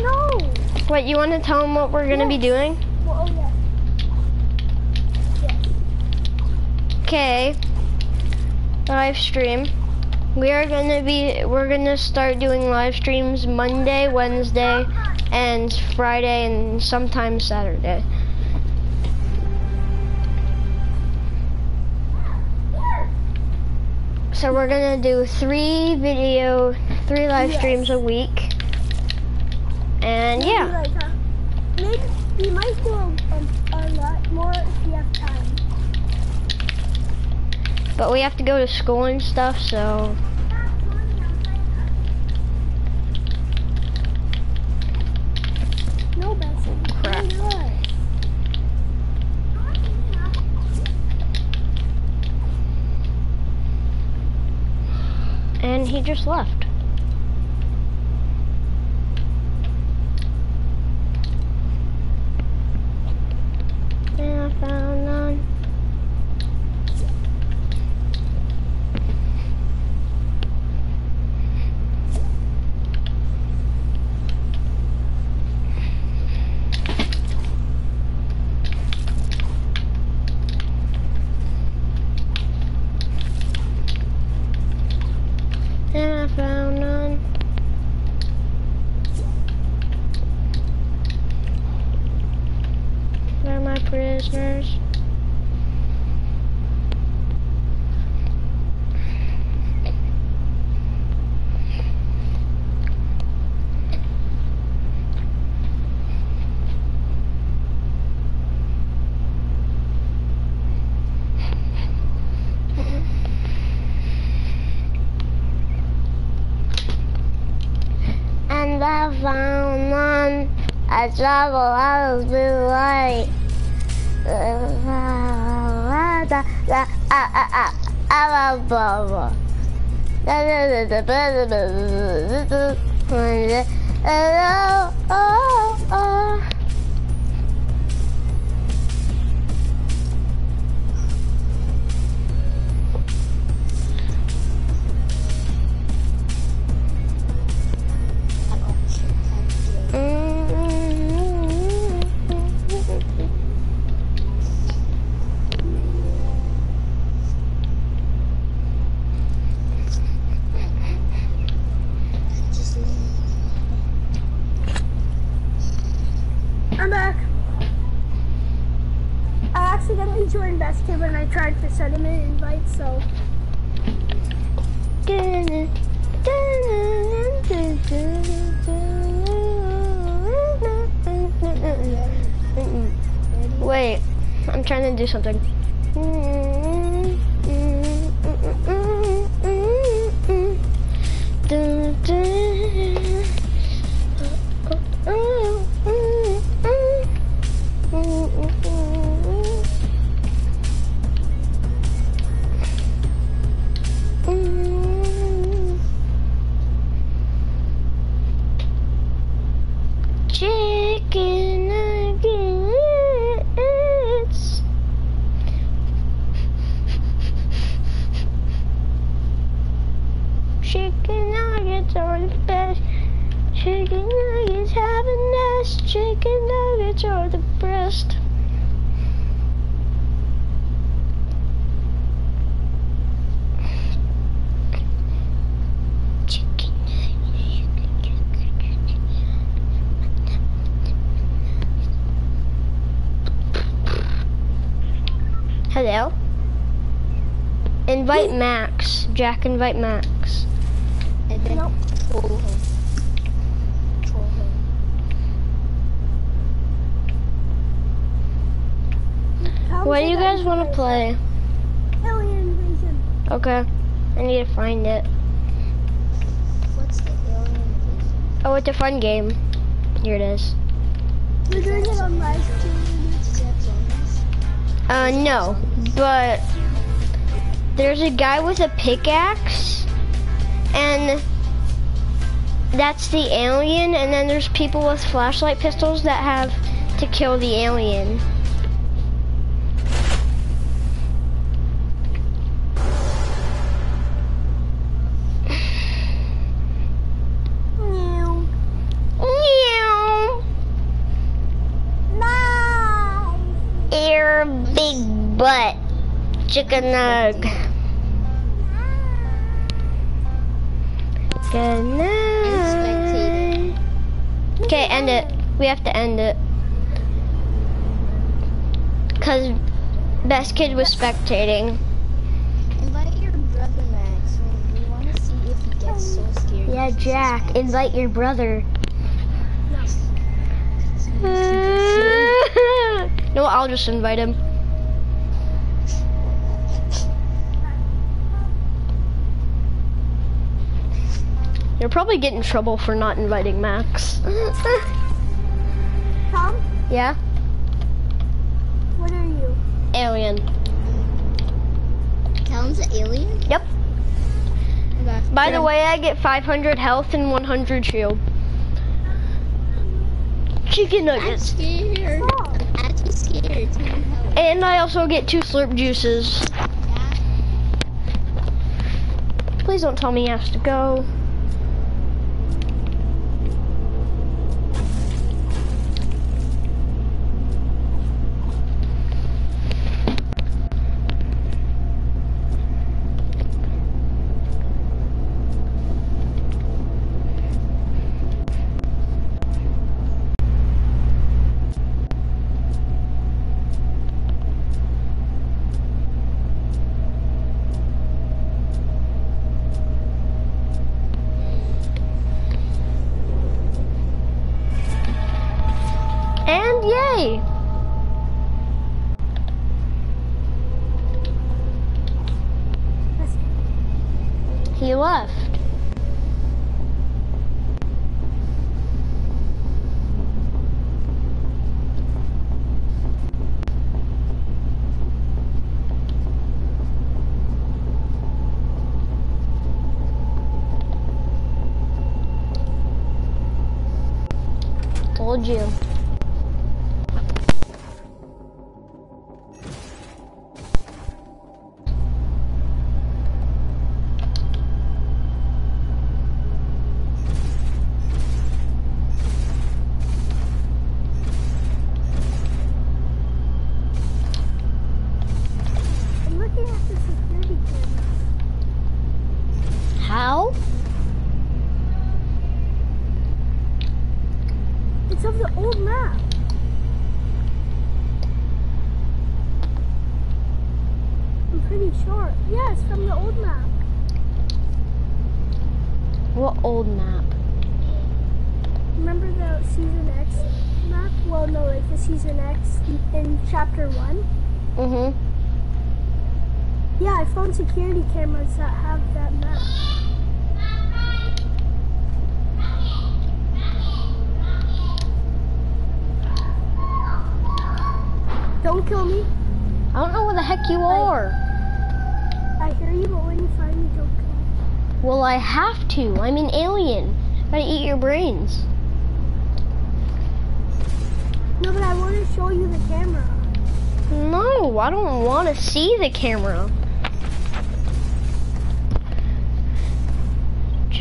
No! Wait, you want to tell them what we're gonna be doing? Well, oh yeah. Yes. Okay. Live stream. We are gonna be. We're gonna start doing live streams Monday, Wednesday, and Friday, and sometimes Saturday. So we're gonna do three video, three live Yes. streams a week. And Maybe yeah, Like, uh, maybe we might do a, a, a lot more if we have time. But we have to go to school and stuff, so No, Betsy. Crap. No, no. and he just left. And I found none. And I found none. Where are prisoners? And I found none. I travel out of the light. Just I tried to send him an so Wait, I'm trying to do something. Max. Jack, invite Max. And then Nope. troll him. Troll him. What do you guys want to play? Alien Invasion. Okay. I need to find it. What's the alien invasion? Oh, it's a fun game. Here it is. We're doing it on live stream. Does it have zombies? Uh, no. But there's a guy with a pickaxe, and that's the alien, and then there's people with flashlight pistols that have to kill the alien. Meow. Meow. Nice. Ear big butt. Chicken nug. Good night. Okay, end it. We have to end it. Cause Best Kid was spectating. Invite your brother Max. got so scared. Yeah, Jack, invite your brother. no, I'll just invite him. You'll probably get in trouble for not inviting Max. Tom, yeah? what are you? Alien. Tom's an alien? Yep. Okay. By the way, I get 500 health and 100 shield. Chicken nuggets. I'm scared. I'm actually scared. And I also get two slurp juices. Please don't tell me he has to go. Security cameras that have that map. Don't kill me. I don't know where the heck you are. I hear you, but when you find me, don't kill me. Well, I have to. I'm an alien. I Gotta eat your brains. No, but I want to show you the camera. No, I don't want to see the camera.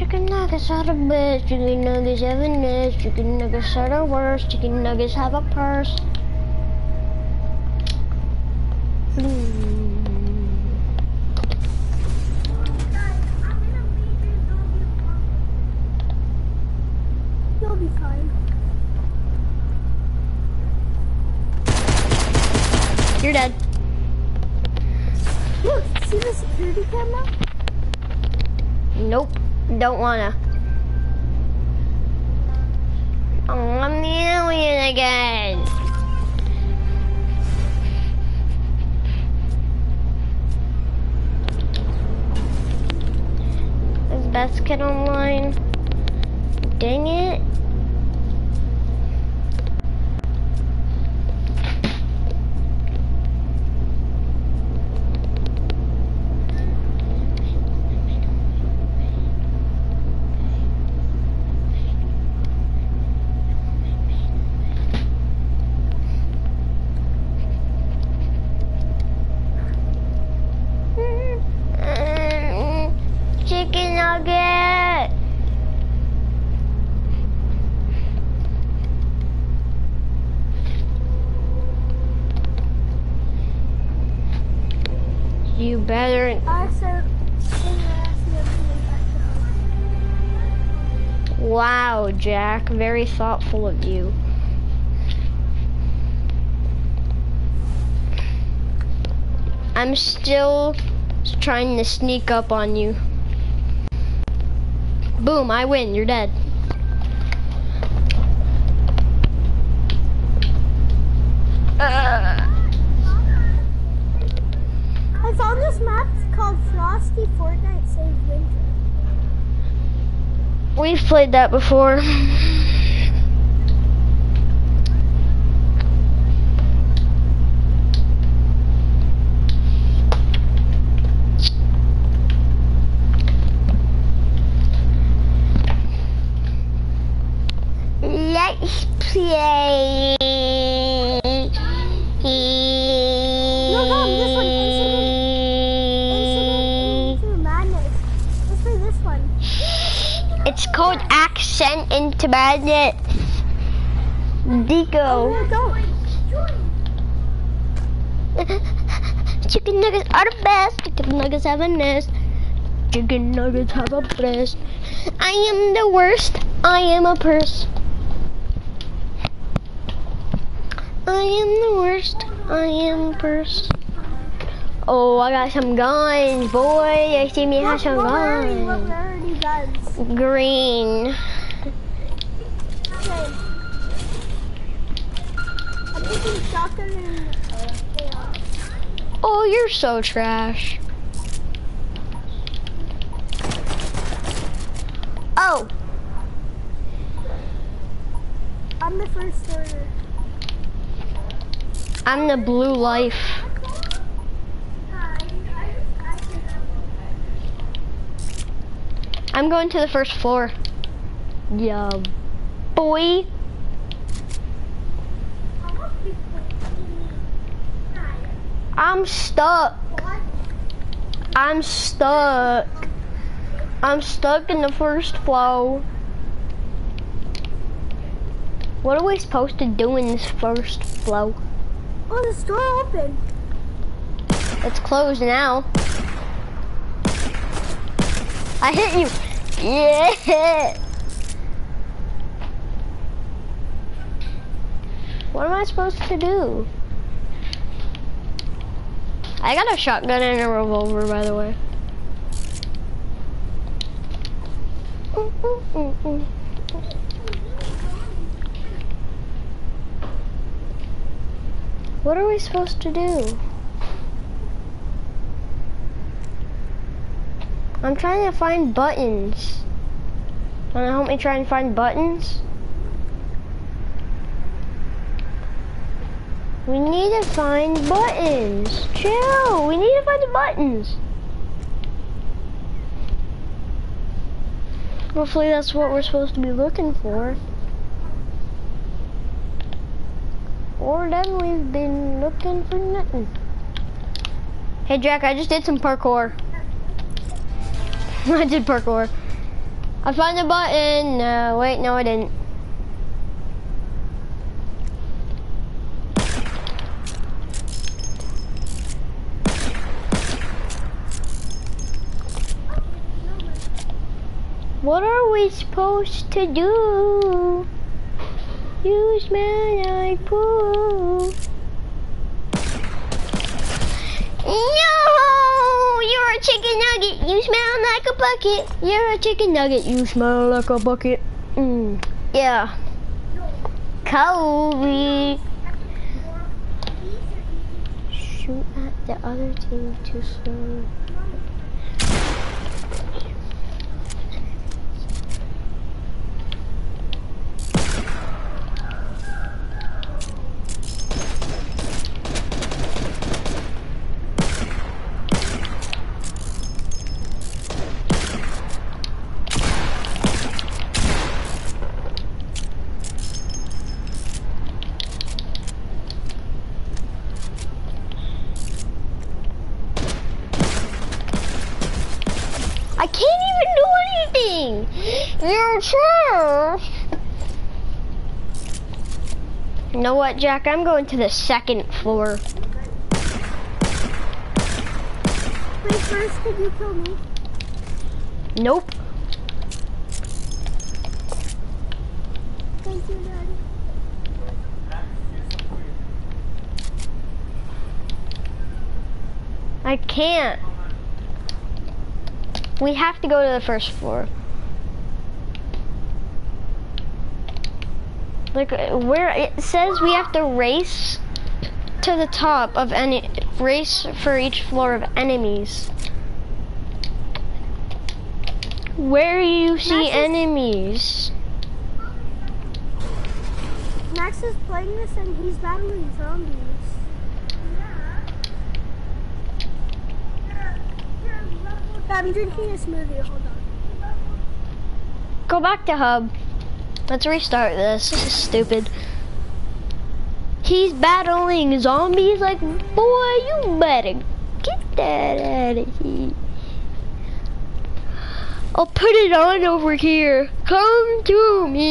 Chicken nuggets are the best. Chicken nuggets have a nest. Chicken nuggets are the worst. Chicken nuggets have a purse. You're dead. Look, see the security camera? Don't wanna. Oh, I'm the alien again. Is Best Kid online? Dang it. Chicken nugget. You better. I said, in the ass the other way back to Wow, Jack. Very thoughtful of you. I'm still trying to sneak up on you. Boom, I win. You're dead. Uh, I found this map called Frosty Fortnite Save Winter. we've played that before. Let's play. Accent into Madness. Deco. Oh, no. Chicken nuggets are the best. Chicken nuggets have a nest. Chicken nuggets have a breast. I am the worst. I am a purse. I am the worst. I am a purse. Oh, I got some guns, boy. I see me have some what guns. rarity guns? Green. Okay. I'm picking shotgun and uh, AR. Oh, you're so trash. Oh, I'm the first order. I'm the blue life. I'm going to the first floor. Yeah, boy. I'm stuck. I'm stuck. I'm stuck in the first floor. What are we supposed to do in this first floor? Oh, the store open. It's closed now. I hit you. Yeah. What am I supposed to do? I got a shotgun and a revolver, by the way. What are we supposed to do? I'm trying to find buttons. Wanna help me try and find buttons? We need to find buttons. Chill, we need to find the buttons. Hopefully that's what we're supposed to be looking for. Or then we've been looking for nothing. Hey Jack, I just did some parkour. I did parkour. I found the button. No, wait, no I didn't. What are we supposed to do? Use I poo. No! You're a chicken nugget. You smell like a bucket. You're a chicken nugget. You smell like a bucket. Mm. Yeah. Kobe. Shoot at the other team too slow. I can't even do anything. You're trash. You know what, Jack? I'm going to the second floor. Wait, first, could you kill me? Nope. Thank you, Daddy. I can't. We have to go to the first floor. Like where it says we have to race to the top of any race for each floor of enemies. Where you see Max is- enemies? Max is playing this and he's battling zombies. I'm drinking a smoothie. Hold on. Go back to hub. Let's restart this. This is stupid. He's battling zombies like, boy, you better get that out of here. I'll put it on over here. Come to me,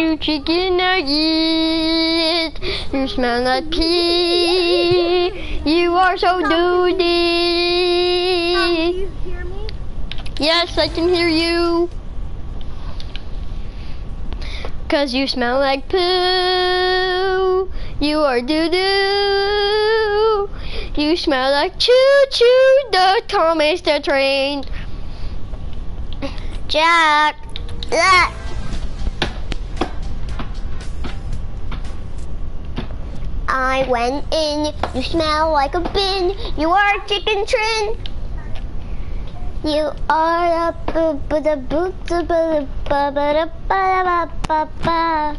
you chicken nugget. You smell like pee. You are so Tom, duty. you hear me? Yes, I can hear you. Cause you smell like poo. You are doo doo. You smell like choo choo. The Thomas the train. Jack. Jack. I went in. You smell like a bin. You are a chicken trin. You are a bu- bu- da- bu- da- bu- ba- ba- da- ba- da- ba- ba- ba.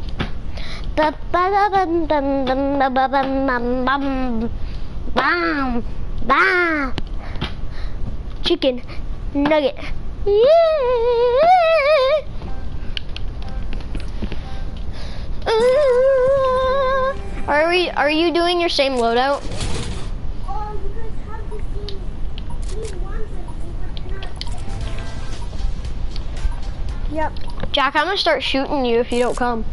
Ba- ba- da- bum- bum- bum- ba- ba- bum- bum- bum. Ba. Chicken nugget. Yeah. Are we? Are you doing your same loadout? Yep. Jack, I'm gonna start shooting you if you don't come.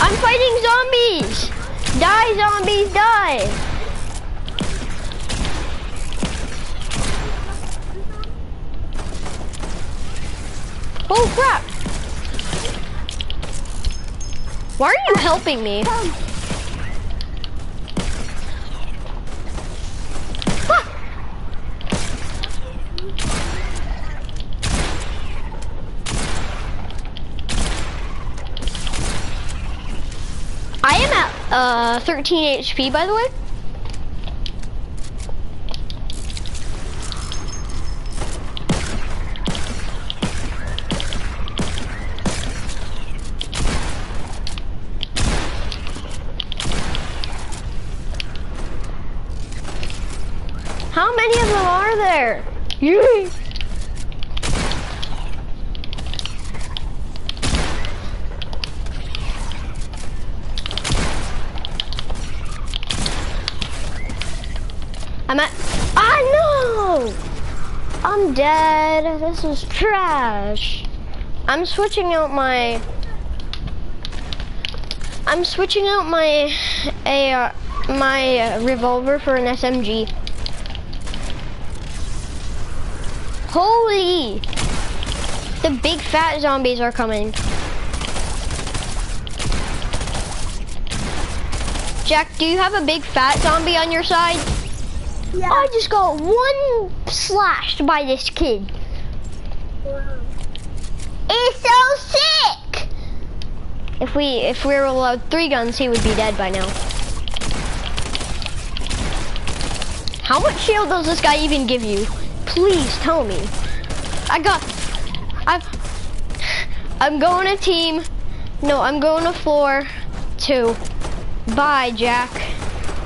I'm fighting zombies! Die, zombies, die! Oh crap! Why are you helping me? Ah! I am at uh, 13 HP by the way. How many of them are there? Yay! I'm at. Ah no! I'm dead. This is trash. I'm switching out my. I'm switching out my AR, my uh, revolver for an SMG. Holy! The big fat zombies are coming. Jack, do you have a big fat zombie on your side? Yeah. I just got one slashed by this kid. It's so sick! If we if we were allowed three guns, he would be dead by now. How much shield does this guy even give you? Please tell me. I got I've I'm going to team no, I'm going to floor two. Bye, Jack.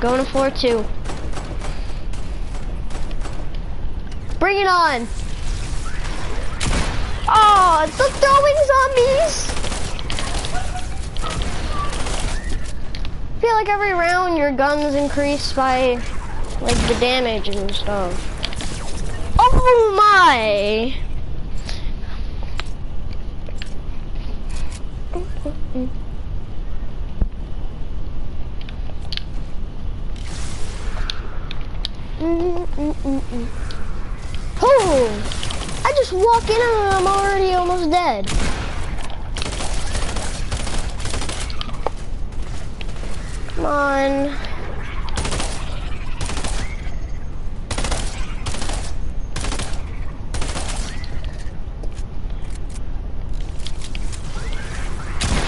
Going to floor two. Bring it on. Oh, the throwing zombies. I feel like every round your guns increase by like the damage and stuff. Oh my! Mm-mm. Oh! I just walk in and I'm already almost dead. Come on.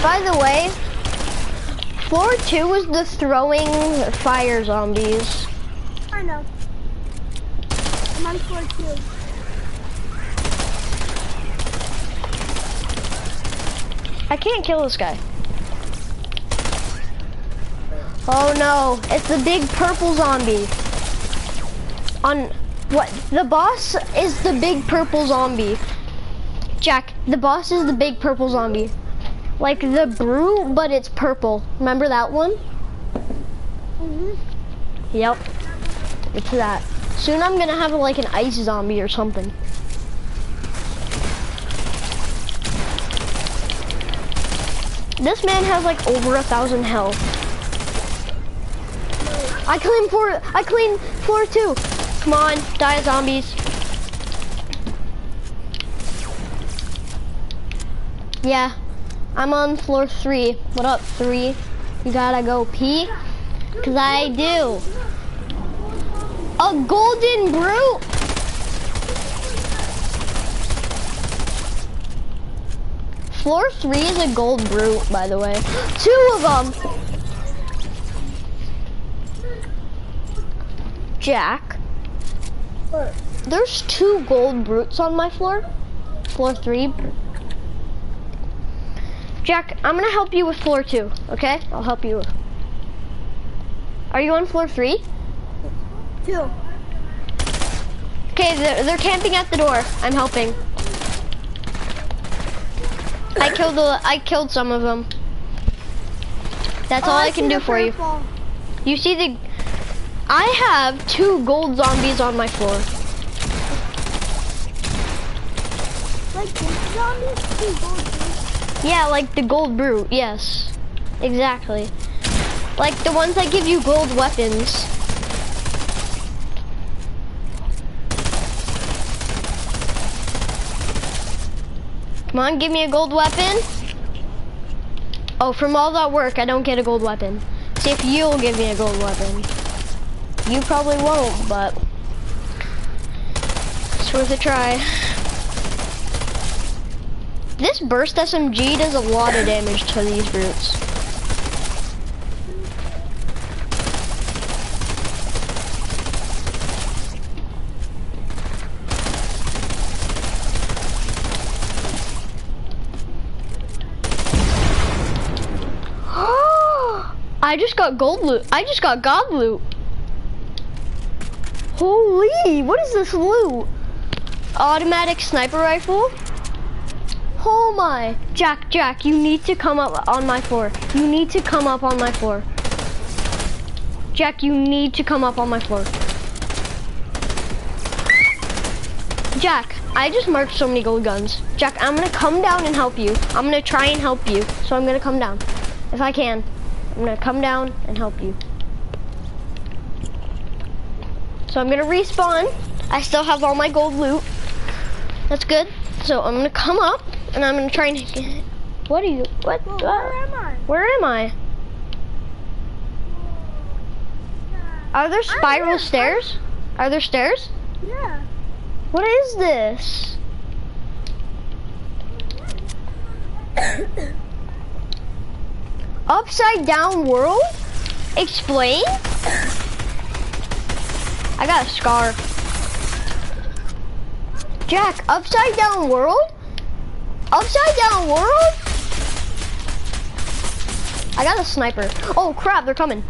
By the way, floor two was the throwing fire zombies. I know. I'm on floor two. I can't kill this guy. Oh no, it's the big purple zombie. On what? The boss is the big purple zombie. Jack, the boss is the big purple zombie. Like the brute, but it's purple. Remember that one? Mm-hmm. Yep. It's that. Soon I'm gonna have like an ice zombie or something. This man has like over a thousand health. I clean floor. I clean floor two. Come on, die zombies. Yeah, I'm on floor three. What up, three? You gotta go pee? Cause I do. A golden brute? Floor three is a gold brute, by the way. Two of them. Jack, What? there's two gold brutes on my floor. Floor three. Jack, I'm gonna help you with floor two, okay? I'll help you. Are you on floor three? Two. Okay, they're, they're camping at the door. I'm helping. I killed the, I killed some of them. That's Oh, all I, see can do for you. purple. You see the, I have two gold zombies on my floor. Like zombies. Yeah, like the gold brute, yes. Exactly. Like the ones that give you gold weapons. Come on, give me a gold weapon. Oh, from all that work, I don't get a gold weapon. See if you'll give me a gold weapon. You probably won't, but it's worth a try. This burst SMG does a lot of damage to these brutes. I just got gold loot. I just got god loot. Holy, what is this loot? Automatic sniper rifle? Oh my. Jack, Jack, you need to come up on my floor. You need to come up on my floor. Jack, you need to come up on my floor. Jack, I just marked so many gold guns. Jack, I'm gonna come down and help you. I'm gonna try and help you. So I'm gonna come down. If I can. I'm gonna come down and help you. So I'm gonna respawn. I still have all my gold loot. That's good. So I'm gonna come up and I'm gonna try and get. What are you? What? Well, where am I? where am I? Are there spiral stairs? Are there stairs? Yeah. What is this? Upside down world? Explain? I got a scar. Jack, upside down world? Upside down world? I got a sniper. Oh crap, they're coming.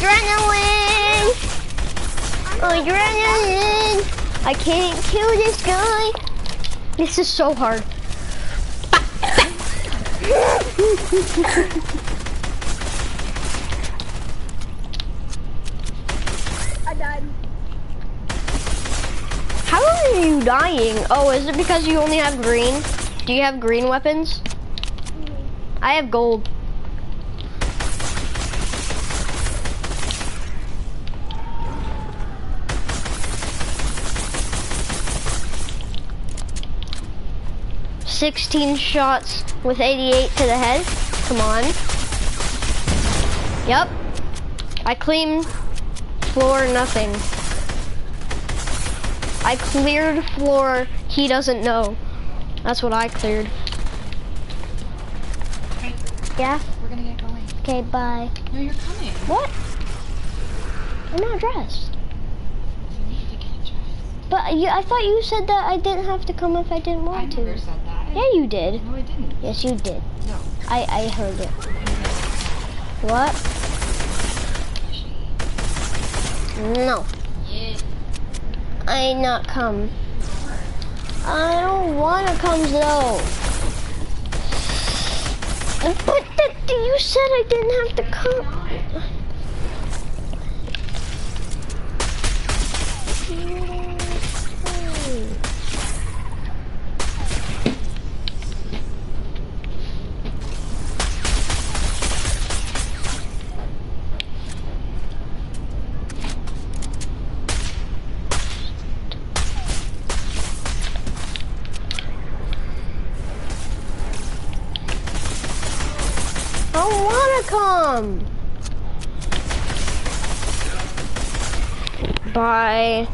Adrenaline! Oh, adrenaline! I can't kill this guy. This is so hard. I died. How are you dying? Oh, is it because you only have green? Do you have green weapons? Mm-hmm. I have gold. Sixteen shots with 88 to the head. Come on. Yep. I cleaned floor nothing. I cleared floor he doesn't know. That's what I cleared. Hey, Yeah? we're gonna get going. Okay, bye. No, you're coming. What? I'm not dressed. You need to get dressed. But you, I thought you said that I didn't have to come if I didn't I want never to. That. Yeah, you did. No, I didn't. Yes, you did. No. I, I heard it. What? No. Yeah. I not come. I don't want to come though. But th- th- you said I didn't have to come. Come. Bye.